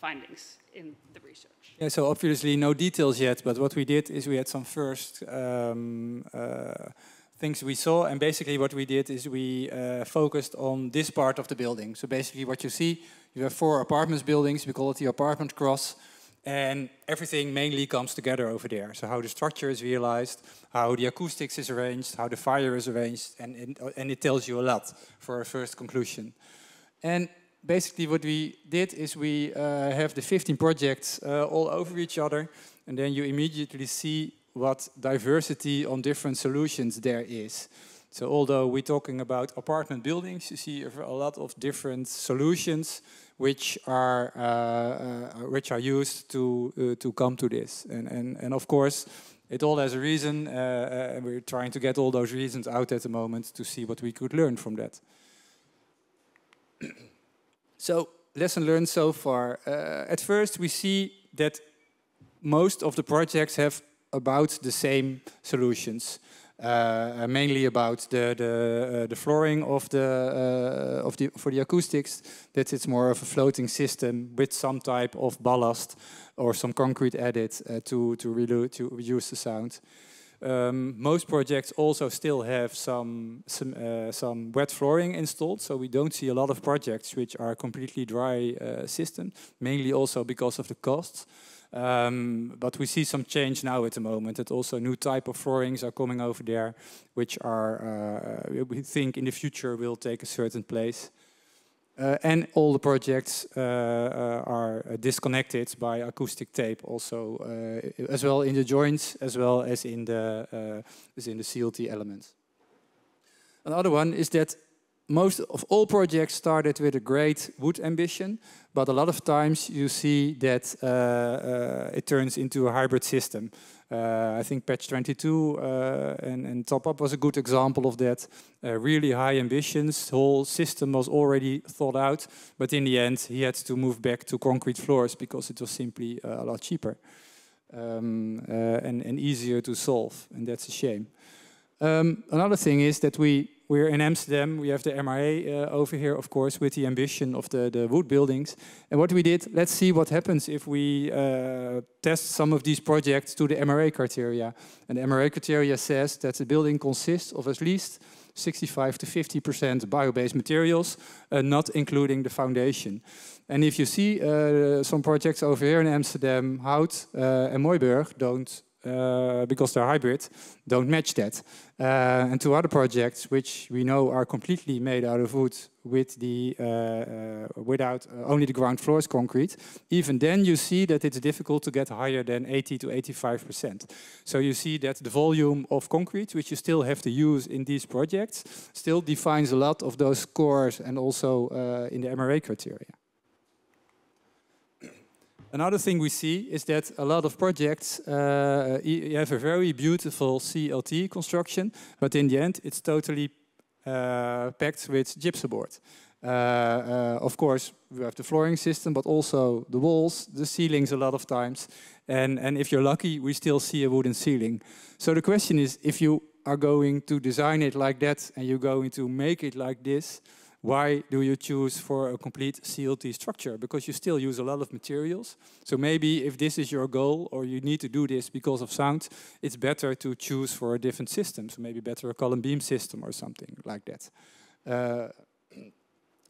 findings in the research. Yeah, so obviously no details yet, but what we did is we had some first um, uh, things we saw, and basically what we did is we uh, focused on this part of the building. So basically what you see, you have four apartments buildings, we call it the apartment cross, and everything mainly comes together over there. So how the structure is realized, how the acoustics is arranged, how the fire is arranged, and, and, and it tells you a lot for a first conclusion. And basically what we did is we uh, have the 15 projects uh, all over each other, and then you immediately see what diversity on different solutions there is. So although we're talking about apartment buildings, you see a lot of different solutions which are uh, uh, which are used to uh, to come to this. And and and of course, it all has a reason, uh, uh, and we're trying to get all those reasons out at the moment to see what we could learn from that. so lesson learned so far. At first, we see that most of the projects have about the same solutions. Uh, mainly about the the, uh, the flooring of the uh, of the for the acoustics. That it's more of a floating system with some type of ballast or some concrete added uh, to to, re to reduce the sound. Um, most projects also still have some some, uh, some wet flooring installed, so we don't see a lot of projects which are completely dry uh, system. Mainly also because of the costs. Um, but we see some change now at the moment that also new type of floorings are coming over there, which are, uh, we think in the future will take a certain place. Uh, and all the projects uh, uh are disconnected by acoustic tape also, uh, as well in the joints, as well as in the, uh, as in the CLT elements. Another one is that most of all projects started with a great wood ambition, but a lot of times you see that uh, uh, it turns into a hybrid system. Uh, I think patch 22 uh, and, and top up was a good example of that. Uh, really high ambitions, whole system was already thought out, but in the end he had to move back to concrete floors because it was simply uh, a lot cheaper um, and, and easier to solve, and that's a shame. Um, another thing is that we we're in Amsterdam. We have the MRA uh, over here, of course, with the ambition of the, the wood buildings. And what we did, let's see what happens if we uh, test some of these projects to the MRA criteria. And the MRA criteria says that the building consists of at least 65 to 50% bio-based materials, uh, not including the foundation. And if you see uh, some projects over here in Amsterdam, Hout uh, and Mooiburg don't uh, because they're hybrid, don't match that. Uh, and two other projects, which we know are completely made out of wood with the, uh, uh without uh, only the ground floor is concrete, even then you see that it's difficult to get higher than 80 to 85%. So you see that the volume of concrete, which you still have to use in these projects, still defines a lot of those scores and also in the MRA criteria. Another thing we see is that a lot of projects uh, have a very beautiful CLT construction, but in the end it's totally uh, packed with gypsum board. Uh, uh, of course, we have the flooring system, but also the walls, the ceilings a lot of times. And, and if you're lucky, we still see a wooden ceiling. So the question is, if you are going to design it like that and you're going to make it like this, why do you choose for a complete CLT structure? Because you still use a lot of materials. So maybe if this is your goal or you need to do this because of sound, it's better to choose for a different system. So maybe better a column beam system or something like that. Uh,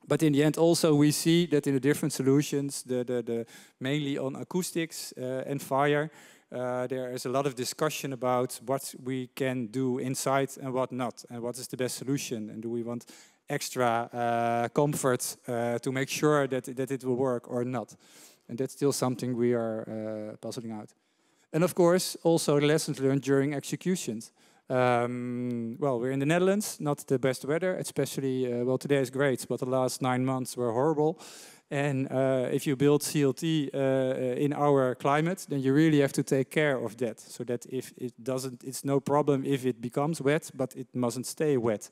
but in the end also we see that in the different solutions, the, the, the mainly on acoustics uh, and fire, uh, there is a lot of discussion about what we can do inside and what not, and what is the best solution, and do we want extra uh, comfort uh, to make sure that, that it will work or not. And that's still something we are uh, puzzling out. And of course, also the lessons learned during executions. Um, well, we're in the Netherlands, not the best weather, especially, uh, well, today is great, but the last nine months were horrible. And uh, if you build CLT uh, in our climate, then you really have to take care of that, so that if it doesn't, it's no problem if it becomes wet, but it mustn't stay wet.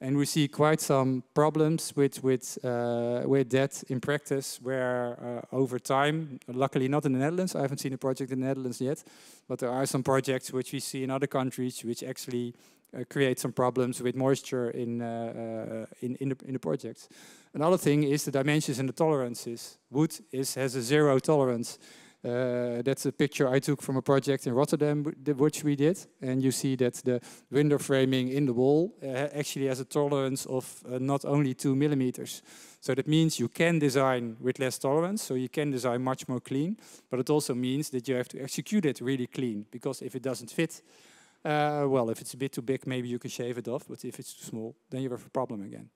And we see quite some problems with, with, uh, with that in practice, where uh, over time, luckily not in the Netherlands, I haven't seen a project in the Netherlands yet, but there are some projects which we see in other countries which actually uh, create some problems with moisture in, uh, uh, in, in, the, in the projects. Another thing is the dimensions and the tolerances. Wood is, has a zero tolerance. Uh, that's a picture I took from a project in Rotterdam, which we did. And you see that the window framing in the wall uh, actually has a tolerance of uh, not only two millimeters. So that means you can design with less tolerance, so you can design much more clean. But it also means that you have to execute it really clean, because if it doesn't fit, uh, well, if it's a bit too big, maybe you can shave it off. But if it's too small, then you have a problem again.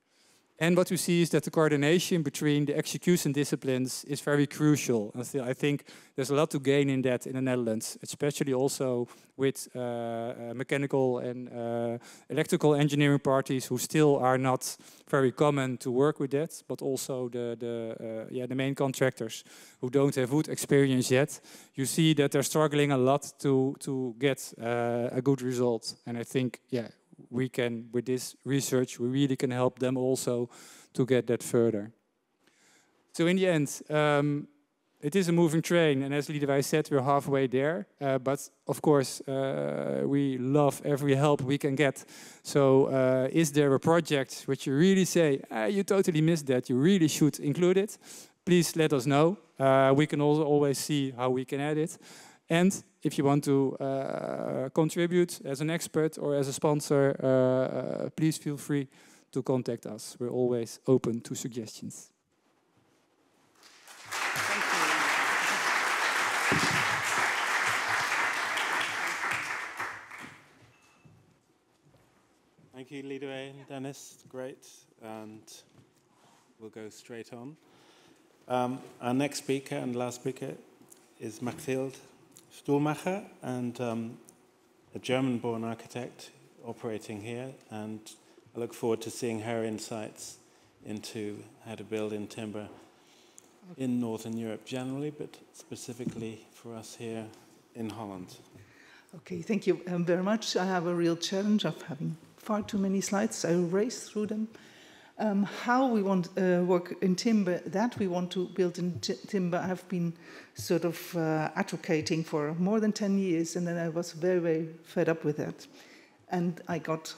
And what we see is that the coordination between the execution disciplines is very crucial. I think there's a lot to gain in that in the Netherlands, especially also with uh, uh, mechanical and uh, electrical engineering parties who still are not very common to work with that, but also the, the, uh, yeah, the main contractors who don't have wood experience yet. You see that they're struggling a lot to, to get uh, a good result. And I think, yeah, we can, with this research, we really can help them also to get that further. So in the end, um, it is a moving train, and as Liedewij said, we're halfway there. Uh, but of course, uh, we love every help we can get. So, uh, is there a project which you really say, ah, you totally missed that, you really should include it? Please let us know. Uh, we can also always see how we can add it. And if you want to uh, contribute as an expert or as a sponsor, uh, uh, please feel free to contact us. We're always open to suggestions. Thank you, Liedewij and Dennis. Great. And we'll go straight on. Um, our next speaker and last speaker is Mechthild Stuhlmacher, and um, a German-born architect operating here, and I look forward to seeing her insights into how to build in timber in Northern Europe generally, but specifically for us here in Holland. Okay, thank you um, very much. I have a real challenge of having far too many slides. I will race through them um, how we want uh, work in timber, that we want to build in timber, I've been sort of uh, advocating for more than 10 years, and then I was very, very fed up with that. And I got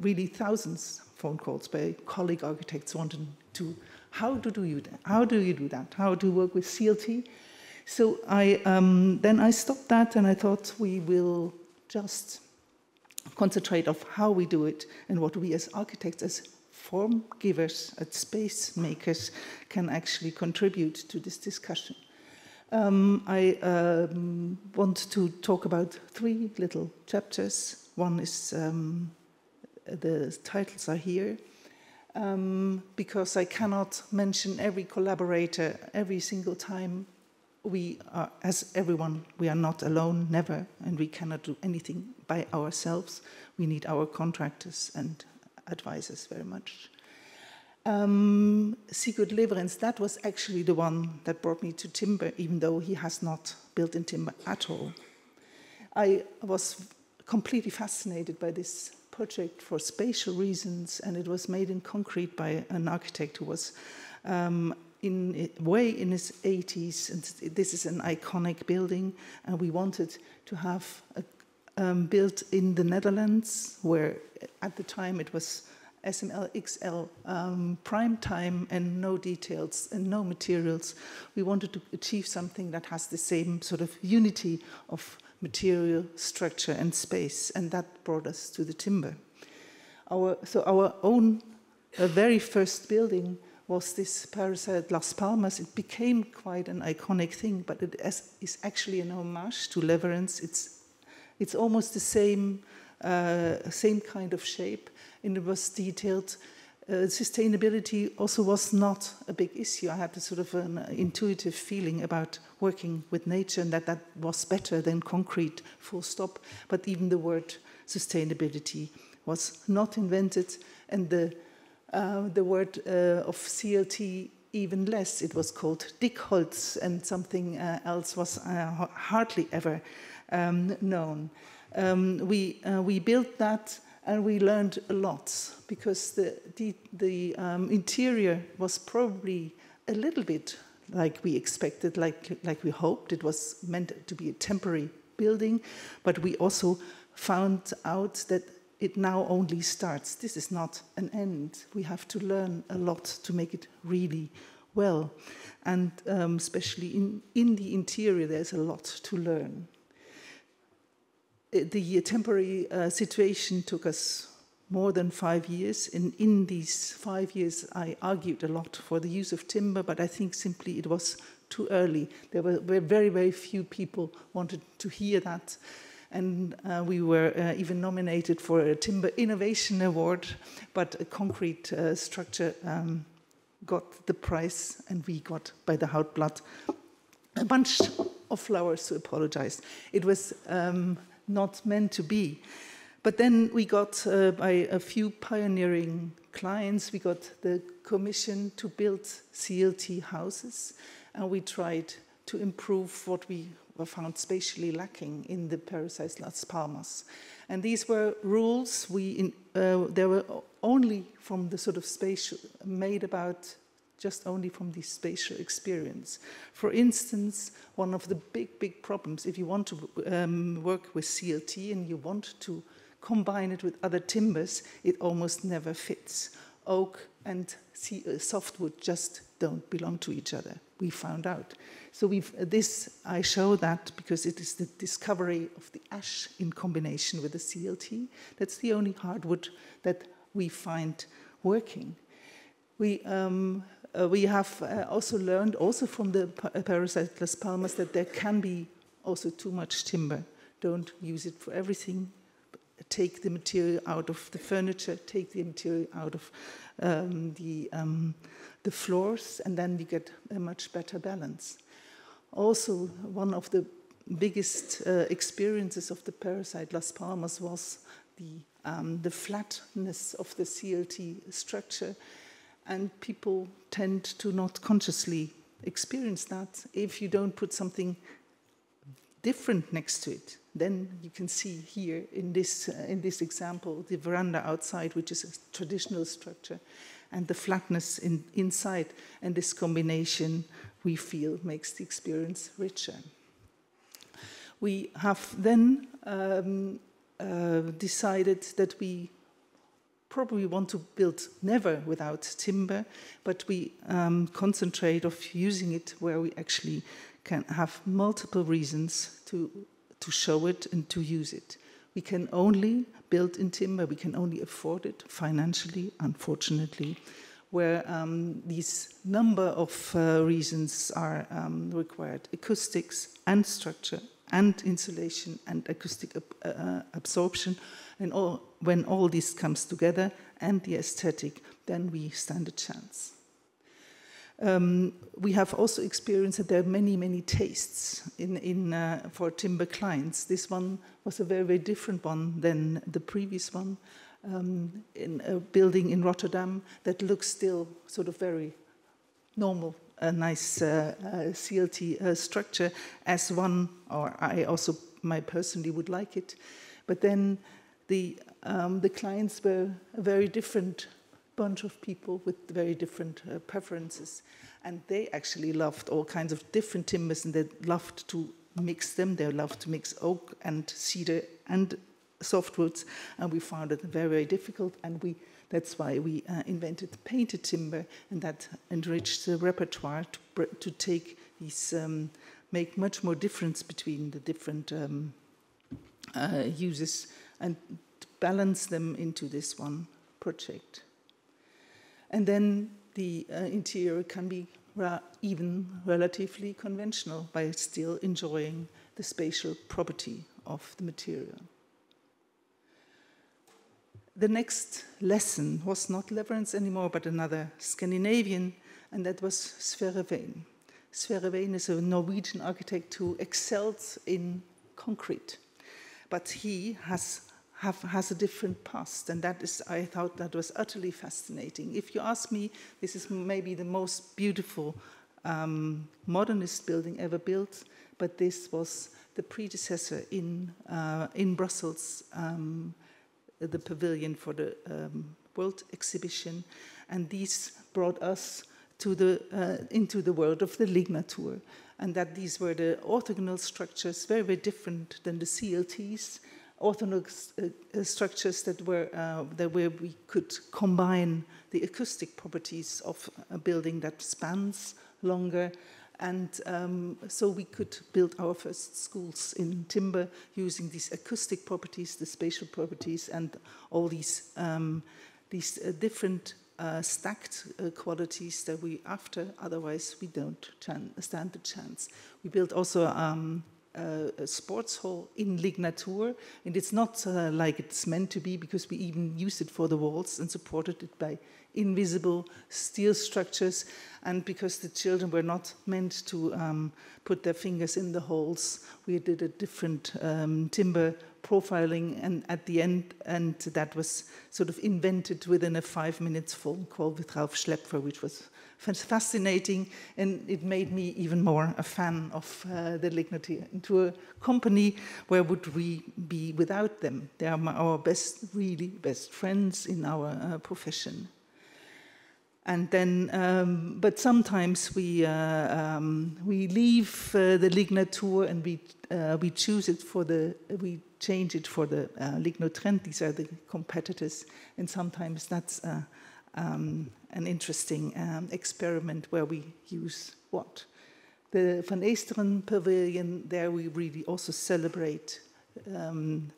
really thousands phone calls by colleague architects wanting to, how do you do that? How do you do that? How to work with CLT? So I, um, then I stopped that and I thought we will just concentrate of how we do it and what we as architects, as form givers, as space makers, can actually contribute to this discussion. Um, I um, want to talk about three little chapters. One is um, the titles are here. Um, because I cannot mention every collaborator every single time. We are, as everyone, we are not alone, never, and we cannot do anything by ourselves. We need our contractors and advisors very much. Um, Sigurd Lewerentz, that was actually the one that brought me to timber, even though he has not built in timber at all. I was completely fascinated by this project for spatial reasons, and it was made in concrete by an architect who was um, in way in his 80s. And this is an iconic building, and we wanted to have a um, built in the Netherlands, where at the time it was SML XL um, prime time and no details and no materials. We wanted to achieve something that has the same sort of unity of material, structure, and space, and that brought us to the timber. Our, so our own uh, very first building was this parasite Las Palmas. It became quite an iconic thing, but it is actually an homage to Lewerentz. It's it's almost the same, uh, same kind of shape, and it was detailed. Uh, sustainability also was not a big issue. I had a sort of an intuitive feeling about working with nature and that that was better than concrete, full stop. But even the word sustainability was not invented, and the, uh, the word uh, of CLT even less. It was called Dickholz, and something uh, else was uh, hardly ever um, known. Um, we, uh, we built that and we learned a lot because the, the, the um, interior was probably a little bit like we expected, like, like we hoped. It was meant to be a temporary building, but we also found out that it now only starts. This is not an end. We have to learn a lot to make it really well. And um, especially in, in the interior, there's a lot to learn the temporary uh, situation took us more than five years. And in these five years, I argued a lot for the use of timber, but I think simply it was too early. There were, very, very few people wanted to hear that. and uh, we were uh, even nominated for a Timber Innovation Award, but a concrete uh, structure um, got the prize, and we got by the Houtblad a bunch of flowers to apologize. It was um, not meant to be. But then we got, uh, by a few pioneering clients, we got the commission to build CLT houses, and we tried to improve what we were found spatially lacking in the Parasite Las Palmas. And these were rules we in, uh, they were only from the sort of spatial made about just only from the spatial experience. For instance, one of the big, big problems, if you want to um, work with CLT and you want to combine it with other timbers, it almost never fits. Oak and uh, softwood just don't belong to each other. We found out. So we've, uh, this, I show that because it is the discovery of the ash in combination with the CLT. That's the only hardwood that we find working. We, um, we have uh, also learned, also from the uh, Parasite Las Palmas, that there can be also too much timber. Don't use it for everything. Take the material out of the furniture, take the material out of um, the, um, the floors, and then you get a much better balance. Also, one of the biggest uh, experiences of the Parasite Las Palmas was the, um, the flatness of the CLT structure and people tend to not consciously experience that if you don't put something different next to it. Then you can see here in this, uh, in this example the veranda outside, which is a traditional structure, and the flatness in, inside. And this combination, we feel, makes the experience richer. We have then um, uh, decided that we probably want to build never without timber, but we um, concentrate of using it where we actually can have multiple reasons to, to show it and to use it. We can only build in timber, we can only afford it financially, unfortunately, where um, these number of uh, reasons are um, required acoustics and structure and insulation and acoustic ab uh, absorption and all, when all this comes together and the aesthetic, then we stand a chance. Um, we have also experienced that there are many, many tastes in, in, uh, for timber clients. This one was a very, very different one than the previous one. Um, in a building in Rotterdam that looks still sort of very normal, a nice uh, uh, CLT uh, structure as one, or I also, my personally would like it. But then the, um, the clients were a very different bunch of people with very different uh, preferences. And they actually loved all kinds of different timbers and they loved to mix them. They loved to mix oak and cedar and softwoods. And we found it very, very difficult. And we, that's why we uh, invented painted timber and that enriched the repertoire to, to take these, um, make much more difference between the different um, uh, uses and balance them into this one project. And then the uh, interior can be even relatively conventional by still enjoying the spatial property of the material. The next lesson was not Lewerentz anymore, but another Scandinavian, and that was Sverre Fehn. Sverre Fehn is a Norwegian architect who excels in concrete but he has have, has a different past, and that is, I thought that was utterly fascinating. If you ask me, this is maybe the most beautiful um, modernist building ever built, but this was the predecessor in, uh, in Brussels, um, the pavilion for the um, World Exhibition, and these brought us to the, uh, into the world of the Lignatur and that these were the orthogonal structures, very, very different than the CLTs, orthogonal uh, uh, structures that were uh, that where we could combine the acoustic properties of a building that spans longer. And um, so we could build our first schools in timber using these acoustic properties, the spatial properties, and all these, um, these uh, different uh, stacked uh, qualities that we after, otherwise we don't stand the chance. We built also um, a sports hall in Lignatur, and it's not uh, like it's meant to be because we even used it for the walls and supported it by invisible steel structures, and because the children were not meant to um, put their fingers in the holes, we did a different um, timber profiling and at the end and that was sort of invented within a five minutes phone call with Ralf Schlepfer which was fascinating and it made me even more a fan of uh, the Lignity into a company. Where would we be without them? They are my, our best really best friends in our uh, profession and then um, but sometimes we uh, um, we leave uh, the lignatur and we uh, we choose it for the we change it for the uh, lignotrend these are the competitors. And sometimes that's uh, um, an interesting um, experiment where we use what? The van Eesteren pavilion there we really also celebrate um,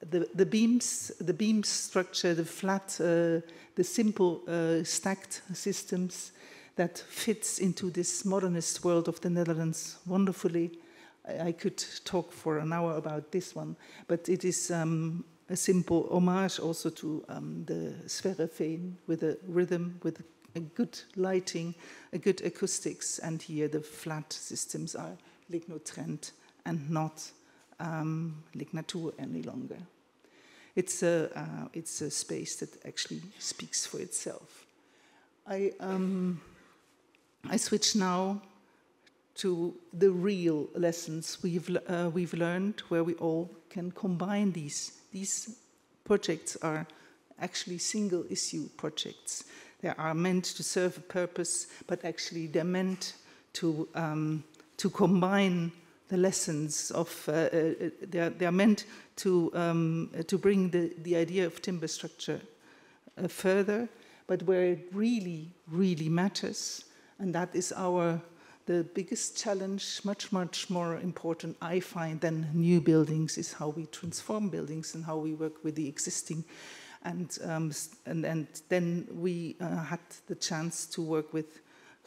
the, the beams, the beam structure, the flat, uh, the simple uh, stacked systems that fits into this modernist world of the Netherlands wonderfully. I, I could talk for an hour about this one, but it is um, a simple homage also to um, the Sverre Fehn with a rhythm, with a good lighting, a good acoustics, and here the flat systems are Lignotrend and not um, Lignatur any longer. It's a, uh, it's a space that actually speaks for itself. I, um, I switch now to the real lessons we've, uh, we've learned where we all can combine these. These projects are actually single issue projects. They are meant to serve a purpose, but actually they're meant to, um, to combine the lessons of, uh, uh, they, are, they are meant to, um, to bring the, the idea of timber structure uh, further, but where it really, really matters, and that is our, the biggest challenge, much, much more important, I find, than new buildings, is how we transform buildings and how we work with the existing. And, um, and, and then we uh, had the chance to work with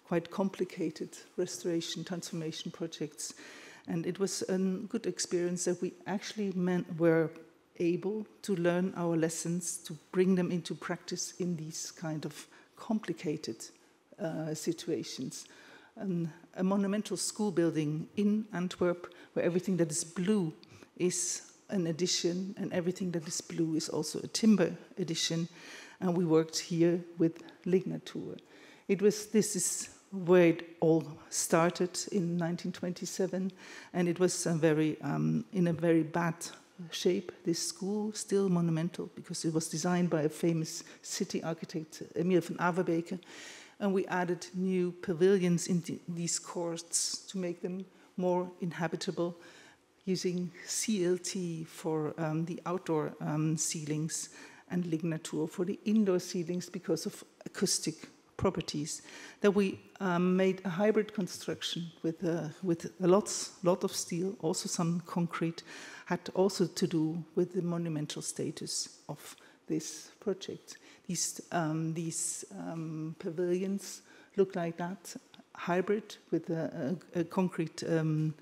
quite complicated restoration transformation projects and it was a good experience that we actually were able to learn our lessons, to bring them into practice in these kind of complicated uh, situations. A monumental school building in Antwerp, where everything that is blue is an addition, and everything that is blue is also a timber addition. And we worked here with Lignatur. It was, this is where it all started in 1927, and it was a very, um, in a very bad shape. This school still monumental because it was designed by a famous city architect, Emiel van Averbeke, and we added new pavilions in these courts to make them more inhabitable, using CLT for um, the outdoor um, ceilings and Lignatur for the indoor ceilings because of acoustic properties, that we um, made a hybrid construction with, uh, with a lots, lot of steel, also some concrete, had also to do with the monumental status of this project. These, um, these um, pavilions look like that, hybrid with a, a, a concrete um,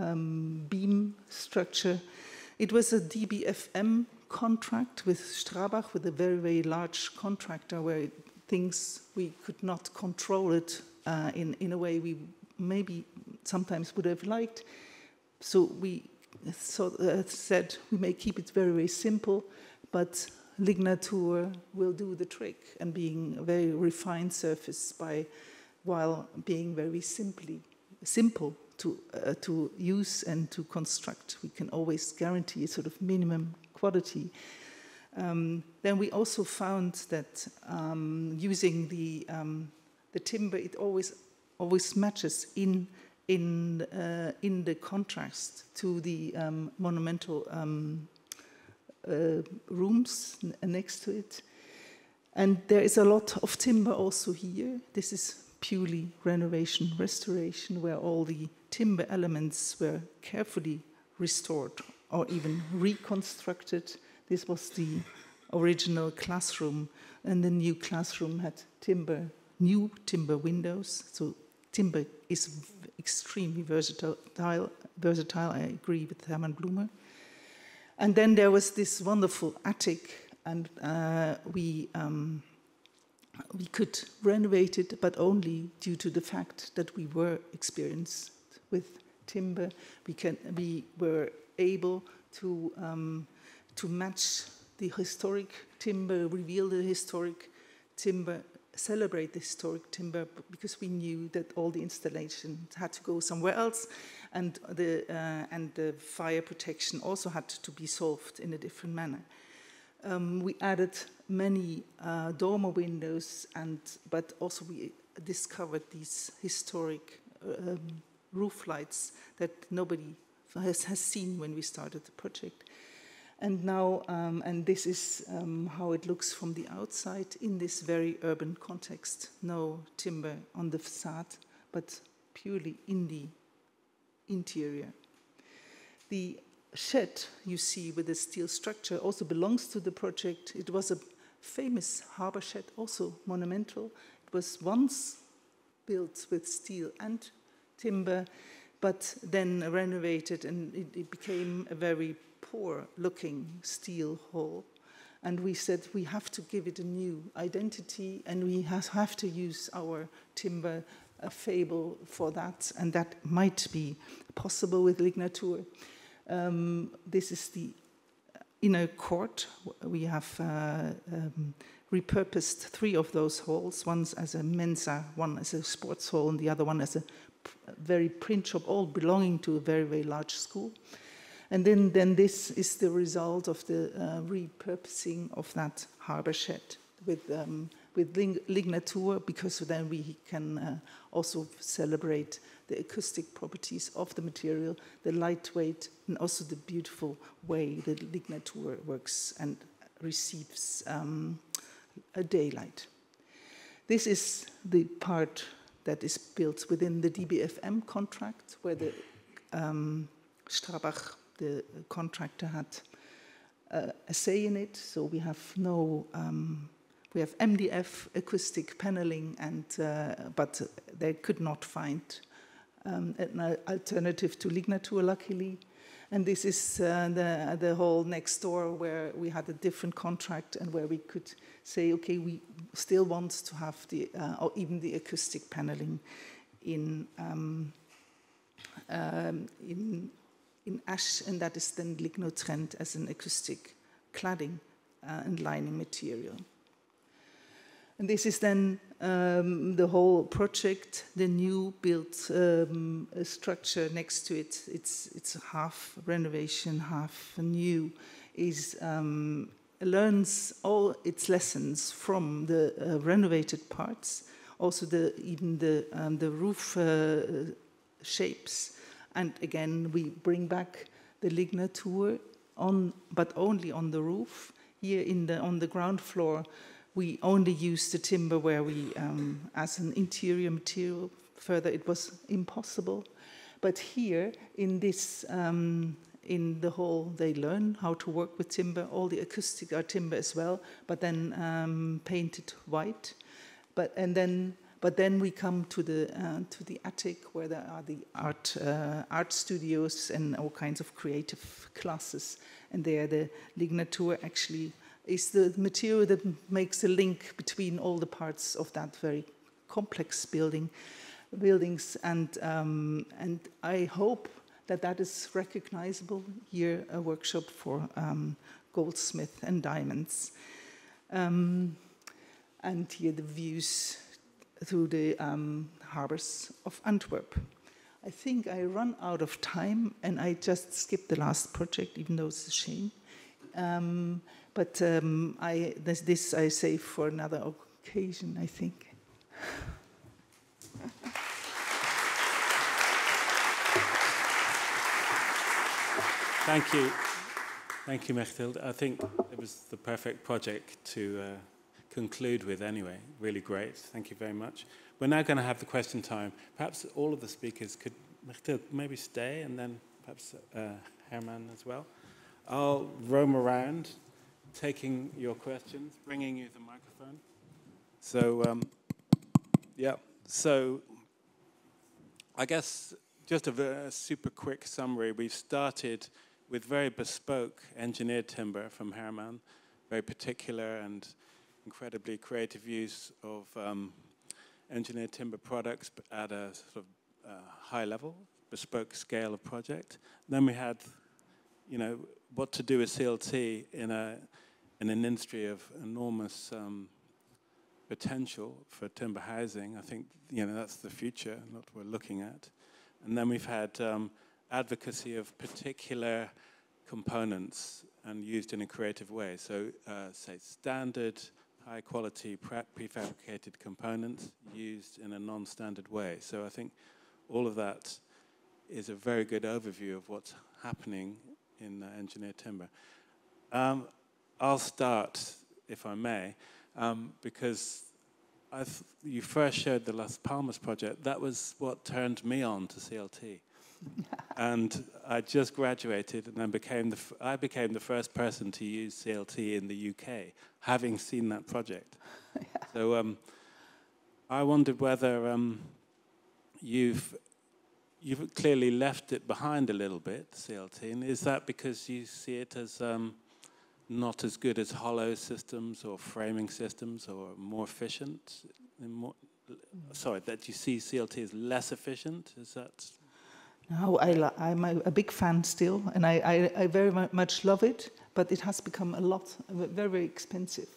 um, beam structure. It was a DBFM contract with Strabag, with a very, very large contractor where it things we could not control it uh, in, in a way we maybe sometimes would have liked. So we so, uh, said we may keep it very, very simple, but Lignatur will do the trick and being a very refined surface by while being very simply simple to uh, to use and to construct. We can always guarantee a sort of minimum quality um, then we also found that um, using the, um, the timber, it always, always matches in, in, uh, in the contrast to the um, monumental um, uh, rooms next to it. And there is a lot of timber also here. This is purely renovation, restoration, where all the timber elements were carefully restored or even reconstructed this was the original classroom, and the new classroom had timber, new timber windows. So timber is extremely versatile. Versatile, I agree with Hermann Blumer. And then there was this wonderful attic, and uh, we um, we could renovate it, but only due to the fact that we were experienced with timber. We can we were able to um, to match the historic timber, reveal the historic timber, celebrate the historic timber, because we knew that all the installation had to go somewhere else, and the uh, and the fire protection also had to be solved in a different manner. Um, we added many uh, dormer windows, and but also we discovered these historic um, roof lights that nobody has, has, seen when we started the project. And now, um, and this is um, how it looks from the outside in this very urban context. No timber on the facade, but purely in the interior. The shed you see with the steel structure also belongs to the project. It was a famous harbor shed, also monumental. It was once built with steel and timber, but then renovated and it, it became a very poor looking steel hall. And we said we have to give it a new identity and we have to use our timber fable for that, and that might be possible with Lignatur. Um, this is the inner court. We have uh, um, repurposed three of those halls, one as a mensa, one as a sports hall, and the other one as a very print shop, all belonging to a very, very large school. And then, then this is the result of the uh, repurposing of that harbor shed with, um, with Lignatur, because then we can uh, also celebrate the acoustic properties of the material, the lightweight, and also the beautiful way the lignatur works and receives um, a daylight. This is the part that is built within the DBFM contract, where the um, Strabag, the contractor, had uh, a say in it. So we have no, um, we have MDF acoustic paneling, and uh, but they could not find um, an alternative to Lignatur, luckily. And this is uh, the, the whole next door where we had a different contract and where we could say, okay, we still want to have the, uh, or even the acoustic paneling in, um, um, in, in ash, and that is then Lignotrend as an acoustic cladding uh, and lining material. And this is then um, the whole project, the new built um, structure next to it. It's, it's half renovation, half new, is um, learns all its lessons from the uh, renovated parts, also the, even the, um, the roof uh, shapes. And again, we bring back the lignatur on, but only on the roof. Here in the, on the ground floor, we only used the timber where we, um, as an interior material, further it was impossible. But here, in this, um, in the hall, they learn how to work with timber. All the acoustic are timber as well, but then um, painted white. But and then, but then we come to the uh, to the attic where there are the art uh, art studios and all kinds of creative classes. And there, the lignatur actually is the material that makes the link between all the parts of that very complex building, buildings. And, um, and I hope that that is recognizable here, a workshop for um, goldsmith and diamonds. Um, and here the views through the um, harbors of Antwerp. I think I run out of time and I just skipped the last project, even though it's a shame. Um, but um, I, this, this I save for another occasion, I think. Thank you. Thank you, Mechtild. I think it was the perfect project to uh, conclude with anyway. Really great. Thank you very much. We're now going to have the question time. Perhaps all of the speakers could, maybe stay and then perhaps uh, Herman as well. I'll roam around taking your questions, bringing you the microphone. So, um, yeah, so I guess just a, a super quick summary. We've started with very bespoke engineered timber from Herman, very particular and incredibly creative use of um, engineered timber products at a sort of uh, high level, bespoke scale of project. Then we had, you know, what to do with CLT in a in an industry of enormous um, potential for timber housing. I think you know that's the future, what we're looking at. And then we've had um, advocacy of particular components and used in a creative way. So, uh, say, standard, high quality prefabricated components used in a non standard way. So, I think all of that is a very good overview of what's happening in uh, engineered timber. Um, I'll start, if I may, um, because you first showed the Las Palmas project. That was what turned me on to CLT. And I just graduated, and then became the f- I became the first person to use CLT in the UK, having seen that project. yeah. So um, I wondered whether um, you've you've clearly left it behind a little bit, CLT, and is that because you see it as um, not as good as hollow systems or framing systems or more efficient? More, sorry, that you see CLT as less efficient? Is that? No, I, am a, big fan still, and I, I, I, very much love it, but it has become a lot, very, very expensive.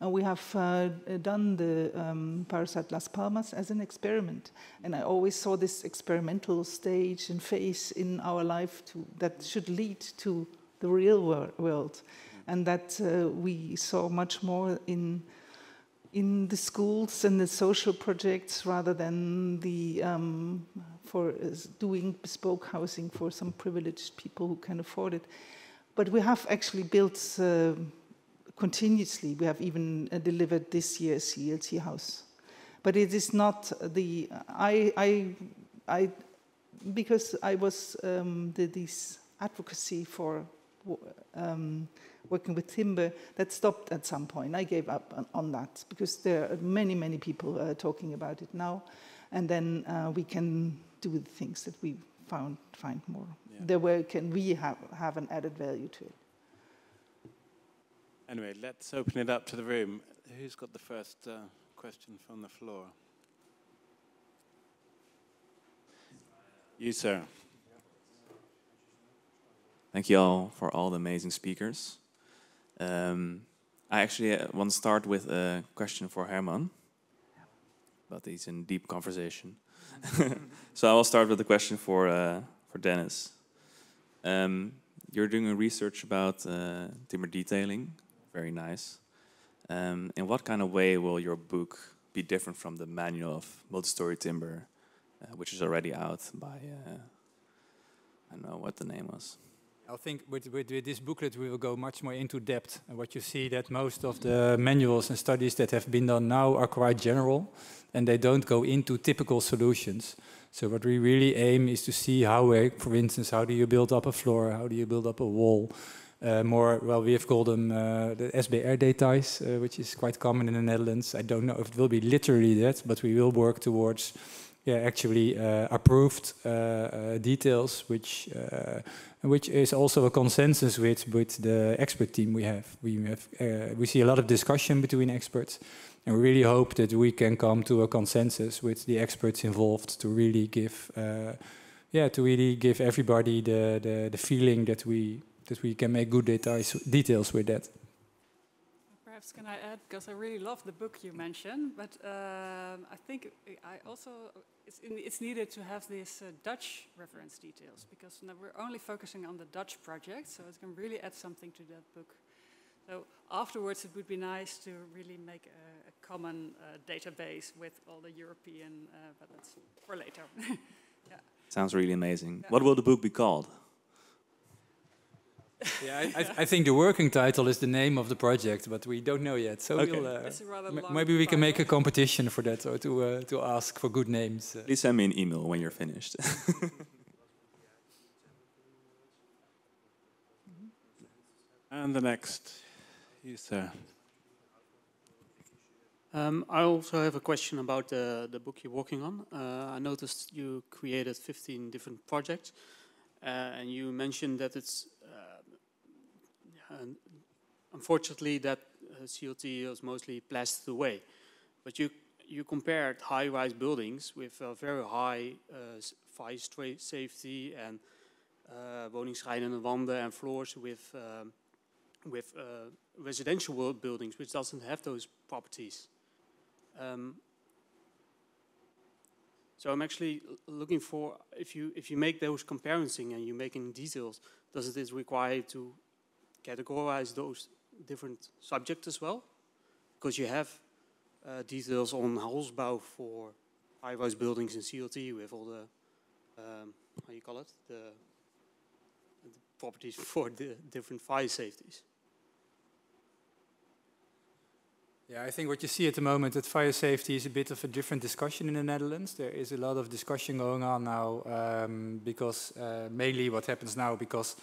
And we have uh, done the um, Parasite Las Palmas as an experiment, and I always saw this experimental stage and phase in our life to, that should lead to the real wor world and that uh, we saw much more in in the schools and the social projects rather than the um, for doing bespoke housing for some privileged people who can afford it. But we have actually built uh, continuously. We have even uh, delivered this year's CLT house, but it is not the I I I because I was um, the, this advocacy for. Um, working with timber, that stopped at some point. I gave up on, on that because there are many, many people uh, talking about it now. And then uh, we can do the things that we found find more. Yeah. The way can we have, have an added value to it. Anyway, let's open it up to the room. Who's got the first uh, question from the floor? You, sir. Thank you all for all the amazing speakers. Um, I actually uh, want to start with a question for Herman, but he's in deep conversation. so I will start with a question for uh, for Dennis. Um, you're doing a research about uh, timber detailing, very nice. Um, in what kind of way will your book be different from the manual of multi-story timber, uh, which is already out by uh, I don't know what the name was. I think with, with, with, this booklet we will go much more into depth. And what you see that most of the manuals and studies that have been done now are quite general and they don't go into typical solutions. So what we really aim is to see how, for instance, how do you build up a floor, how do you build up a wall. Uh, more, well, we have called them uh, the SBR details, uh, which is quite common in the Netherlands. I don't know if it will be literally that, but we will work towards yeah, actually uh, approved uh, uh, details, which which is also a consensus with with the expert team we have. We have uh, we see a lot of discussion between experts, and we really hope that we can come to a consensus with the experts involved to really give, uh, yeah, to really give everybody the, the the feeling that we that we can make good details details with that. Perhaps can I add, because I really love the book you mentioned, but um, I think I also, it's, in, it's needed to have these uh, Dutch reference details, because we're only focusing on the Dutch project, so it can really add something to that book. So afterwards, it would be nice to really make a, a common uh, database with all the European, uh, but that's for later. yeah. Sounds really amazing. Yeah. What will the book be called? yeah, I, I, I, think the working title is the name of the project, but we don't know yet. So okay. we'll, uh, maybe we can make a competition for that, or to uh, to ask for good names. Uh. Please send me an email when you're finished. and the next, you sir. Um, I also have a question about the, the book you're working on. Uh, I noticed you created 15 different projects, uh, and you mentioned that it's uh, unfortunately that uh, CLT is mostly plastered away. But you you compared high-rise buildings with very high uh, fire safety and uh, wanden and floors with um, with uh, residential buildings, which doesn't have those properties. Um, so I'm actually looking for if you if you make those comparisons and you make in details, does it require to categorize those different subjects as well? Because you have uh, details on Holzbau for high-rise buildings in CLT with all the um, how you call it the, the properties for the different fire safeties. Yeah, I think what you see at the moment at fire safety is a bit of a different discussion in the Netherlands. There is a lot of discussion going on now um, because uh, mainly what happens now because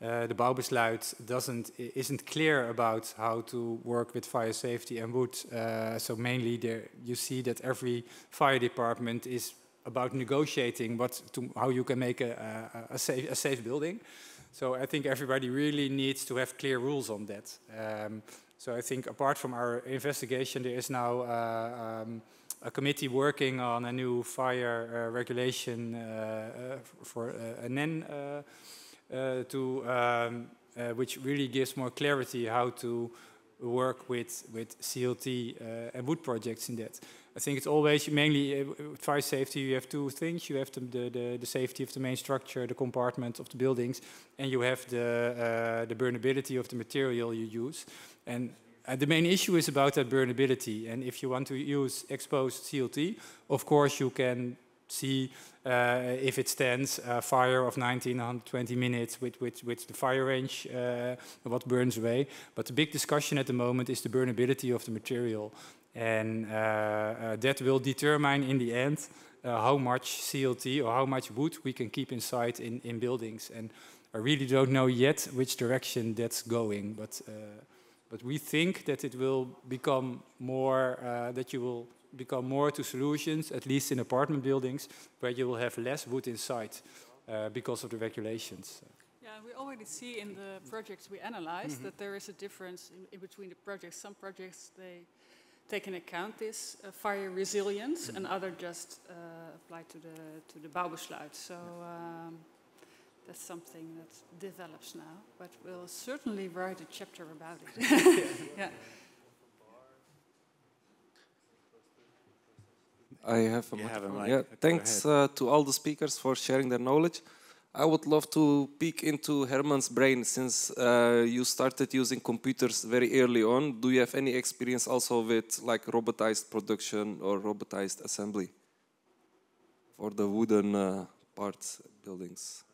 the bouwbesluit doesn't isn't clear about how to work with fire safety and wood. Uh, so mainly there you see that every fire department is about negotiating what to, how you can make a, a, a, safe, a safe building. So I think everybody really needs to have clear rules on that. Um, so I think apart from our investigation, there is now uh, um, a committee working on a new fire uh, regulation uh, uh for a NEN to um, which really gives more clarity how to work with with CLT and wood projects in that. I think it's always mainly uh, fire safety. You have two things: you have the, the, the, safety of the main structure, the compartment of the buildings, and you have the uh, the burnability of the material you use. And uh, the main issue is about that burnability. And if you want to use exposed CLT, of course you can see uh, if it stands a fire of 1920 minutes with, with, with the fire range, uh, what burns away. But the big discussion at the moment is the burnability of the material. And uh, uh that will determine in the end uh, how much CLT or how much wood we can keep inside in, in buildings. And I really don't know yet which direction that's going. But uh, but we think that it will become more, that you will become more to solutions, at least in apartment buildings, where you will have less wood inside uh, because of the regulations. Yeah, we already see in the projects we analyzed mm -hmm. that there is a difference in, in, between the projects. Some projects, they take into account this uh, fire resilience, mm -hmm. and other just uh, apply to the, to the bouwbesluit. So um, that's something that develops now, but we'll certainly write a chapter about it. yeah. I have a, have a mic. Yeah, thanks uh, to all the speakers for sharing their knowledge. I would love to peek into Herman's brain since uh, you started using computers very early on. Do you have any experience also with like robotized production or robotized assembly for the wooden uh, parts buildings?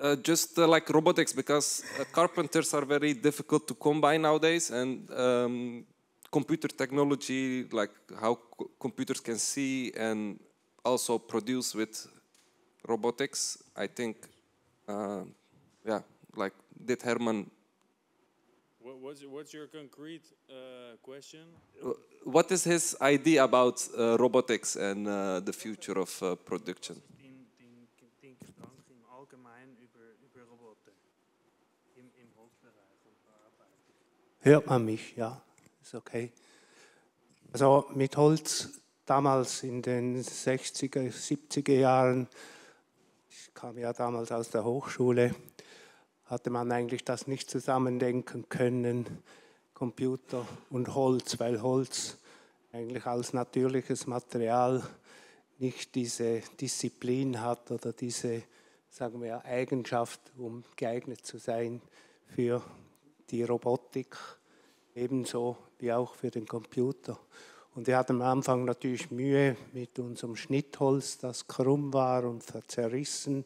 Uh, just uh, like robotics, because uh, carpenters are very difficult to combine nowadays, and um, computer technology, like how co computers can see and also produce with robotics, I think, uh, yeah, like did Herman. What's, what's your concrete uh, question? What is his idea about uh, robotics and the future of production? Hört man mich? Ja, ist okay. Also mit Holz damals in den 60er, 70er Jahren, ich kam ja damals aus der Hochschule, hatte man eigentlich das nicht zusammendenken können, Computer und Holz, weil Holz eigentlich als natürliches Material nicht diese Disziplin hat oder diese, sagen wir, Eigenschaft, um geeignet zu sein für die Robotik ebenso wie auch für den Computer. Und wir hatten am Anfang natürlich Mühe mit unserem Schnittholz, das krumm war und zerrissen.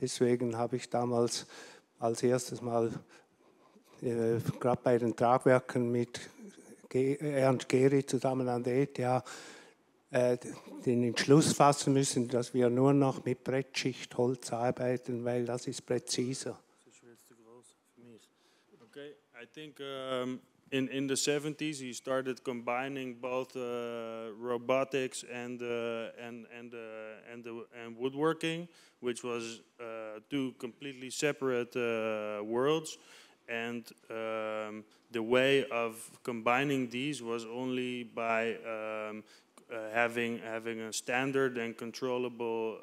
Deswegen habe ich damals als erstes Mal äh, gerade bei den Tragwerken mit Ernst Gehry zusammen an der ETH äh, den Entschluss fassen müssen, dass wir nur noch mit Brettschichtholz arbeiten, weil das ist präziser think um, in in the 70s he started combining both uh, robotics and uh, and and uh, and the, and woodworking, which was uh, two completely separate uh, worlds, and um, the way of combining these was only by um, uh, having having a standard and controllable.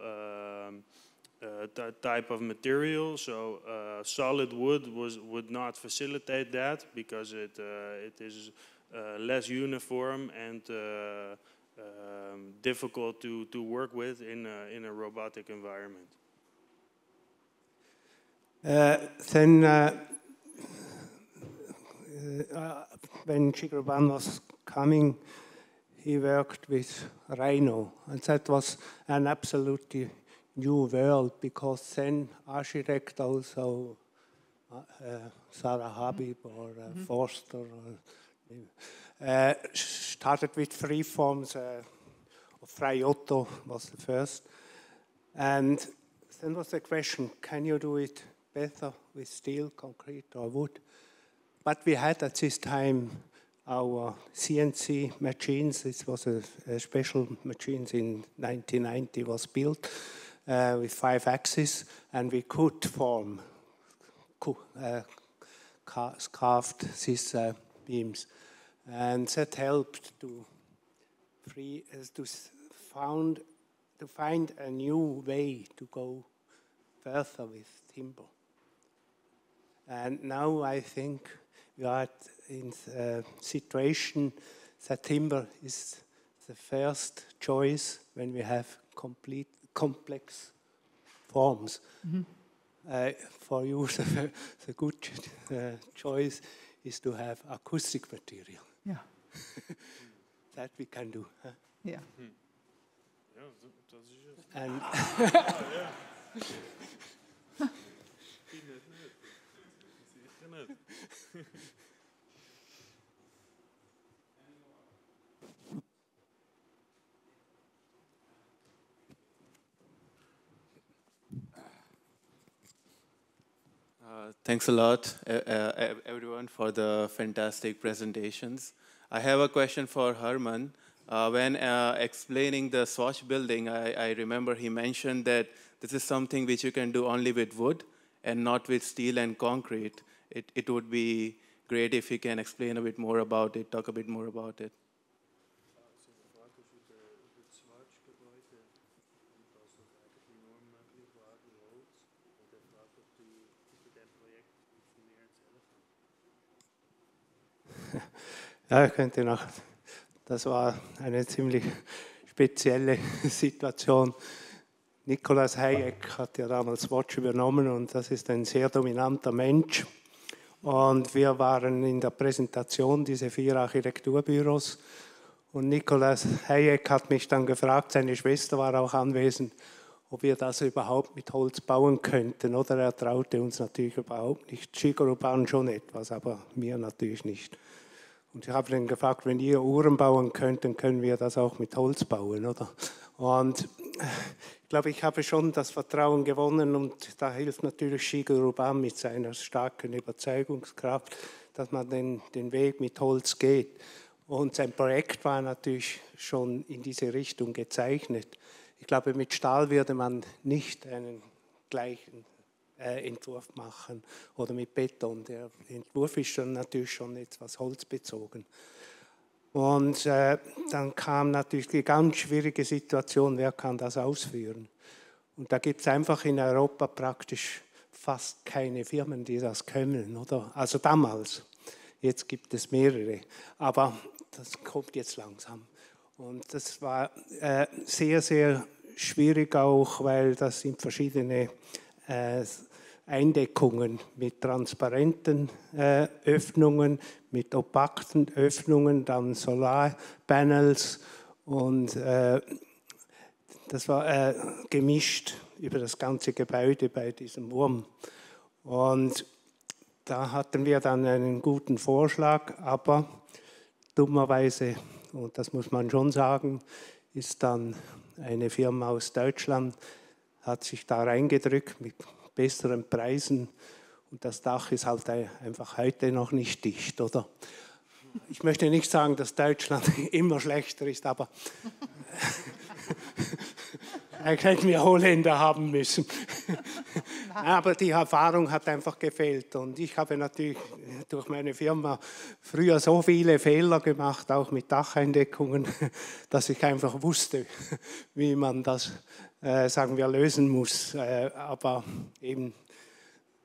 Uh, type of material. So uh, solid wood was would not facilitate that because it uh, it is less uniform and um, difficult to to work with in a, in a robotic environment. then. Uh, when Shigeru was coming, he worked with Rhino, and that was an absolutely new world because then architect also uh, uh, Zaha Hadid or uh, mm -hmm. Forster or, uh, started with three forms. Uh, Frei Otto was the first, and then was the question: Can you do it better with steel, concrete, or wood? But we had at this time our CNC machines. This was a, a special machines in 1990 was built uh, with five axes, and we could form uh, carved these uh, beams, and that helped to free uh, to found to find a new way to go further with timber. And now I think we are in a situation that timber is the first choice when we have complete complex forms. Mm -hmm. uh, for you, the, the good uh, choice is to have acoustic material. Yeah. that we can do. Huh? Yeah. Hmm. And Thanks a lot, uh, everyone, for the fantastic presentations. I have a question for Herman. Uh, when uh, explaining the Swatch building, I, I, remember he mentioned that this is something which you can do only with wood and not with steel and concrete. It, it would be great if you can explain a bit more about it, talk a bit more about it. Ja, ich könnte noch. Das war eine ziemlich spezielle Situation. Nikolaus Hayek hat ja damals Watch übernommen und das ist ein sehr dominanter Mensch. Und wir waren in der Präsentation diese vier Architekturbüros und Nikolaus Hayek hat mich dann gefragt, seine Schwester war auch anwesend, ob wir das überhaupt mit Holz bauen könnten. Oder er traute uns natürlich überhaupt nicht. Bauen schon etwas, aber mir natürlich nicht. Und ich habe dann gefragt, wenn ihr Uhren bauen könnt, dann können wir das auch mit Holz bauen, oder? Und ich glaube, ich habe schon das Vertrauen gewonnen und da hilft natürlich Shigeru Ban mit seiner starken Überzeugungskraft, dass man den, den Weg mit Holz geht. Und sein Projekt war natürlich schon in diese Richtung gezeichnet. Ich glaube, mit Stahl würde man nicht einen gleichen äh, Entwurf machen oder mit Beton. Der Entwurf ist schon natürlich schon etwas holzbezogen. Und äh, dann kam natürlich die ganz schwierige Situation, wer kann das ausführen? Und da gibt es einfach in Europa praktisch fast keine Firmen, die das können, oder? Also damals. Jetzt gibt es mehrere. Aber das kommt jetzt langsam. Und das war äh, sehr, sehr schwierig auch, weil das sind verschiedene Eindeckungen mit transparenten äh, Öffnungen, mit opakten Öffnungen, dann Solarpanels und äh, das war äh, gemischt über das ganze Gebäude bei diesem Wurm. Und da hatten wir dann einen guten Vorschlag, aber dummerweise, und das muss man schon sagen, ist dann eine Firma aus Deutschland, hat sich da reingedrückt mit besseren Preisen. Und das Dach ist halt einfach heute noch nicht dicht, oder? Ich möchte nicht sagen, dass Deutschland immer schlechter ist, aber eigentlich hätten wir Holländer haben müssen. aber die Erfahrung hat einfach gefehlt. Und ich habe natürlich durch meine Firma früher so viele Fehler gemacht, auch mit Dacheindeckungen, dass ich einfach wusste, wie man das, äh, sagen wir, lösen muss. Äh, aber eben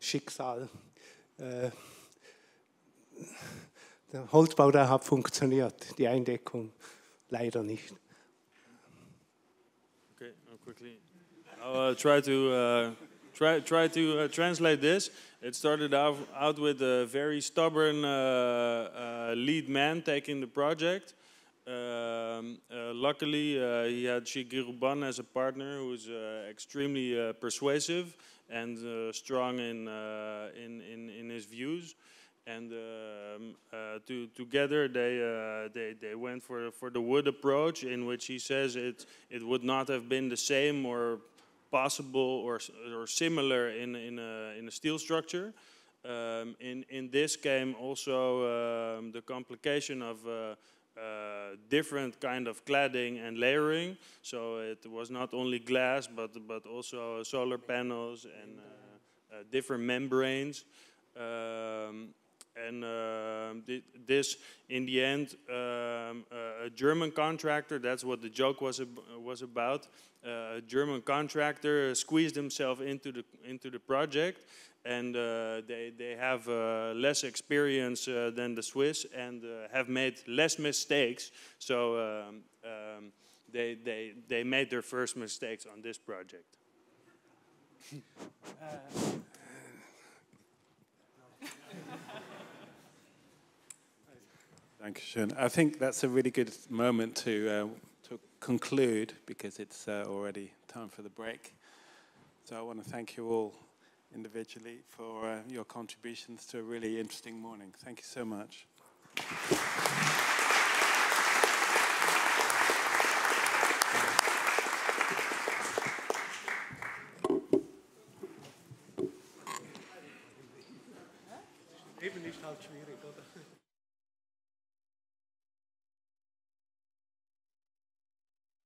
Schicksal. Äh, der Holzbau, der hat funktioniert, die Eindeckung leider nicht. Okay, quickly. I'll uh, try to uh, try try to uh, translate this. It started out, out with a very stubborn uh, uh, lead man taking the project. Um, uh, luckily, he had Shigeru Ban as a partner who was extremely persuasive and strong in, in, in, in his views and um, uh, to, together they, uh, they, they went for, for the wood approach in which he says it, it would not have been the same or possible or, or similar in, in, a, in a steel structure. Um, in, in this came also um, the complication of uh, uh, different kind of cladding and layering. So it was not only glass, but, but also solar panels and uh, uh, different membranes. Um, and uh, this, in the end, um, uh, a German contractor, that's what the joke was, ab was about, uh, a German contractor squeezed himself into the, into the project and uh, they, they have uh, less experience uh, than the Swiss and have made less mistakes. So um, um, they, they, they made their first mistakes on this project. Dankeschön. I think that's a really good moment to, uh, to conclude because it's uh, already time for the break. So I want to thank you all individually for uh, your contributions to a really interesting morning. Thank you so much.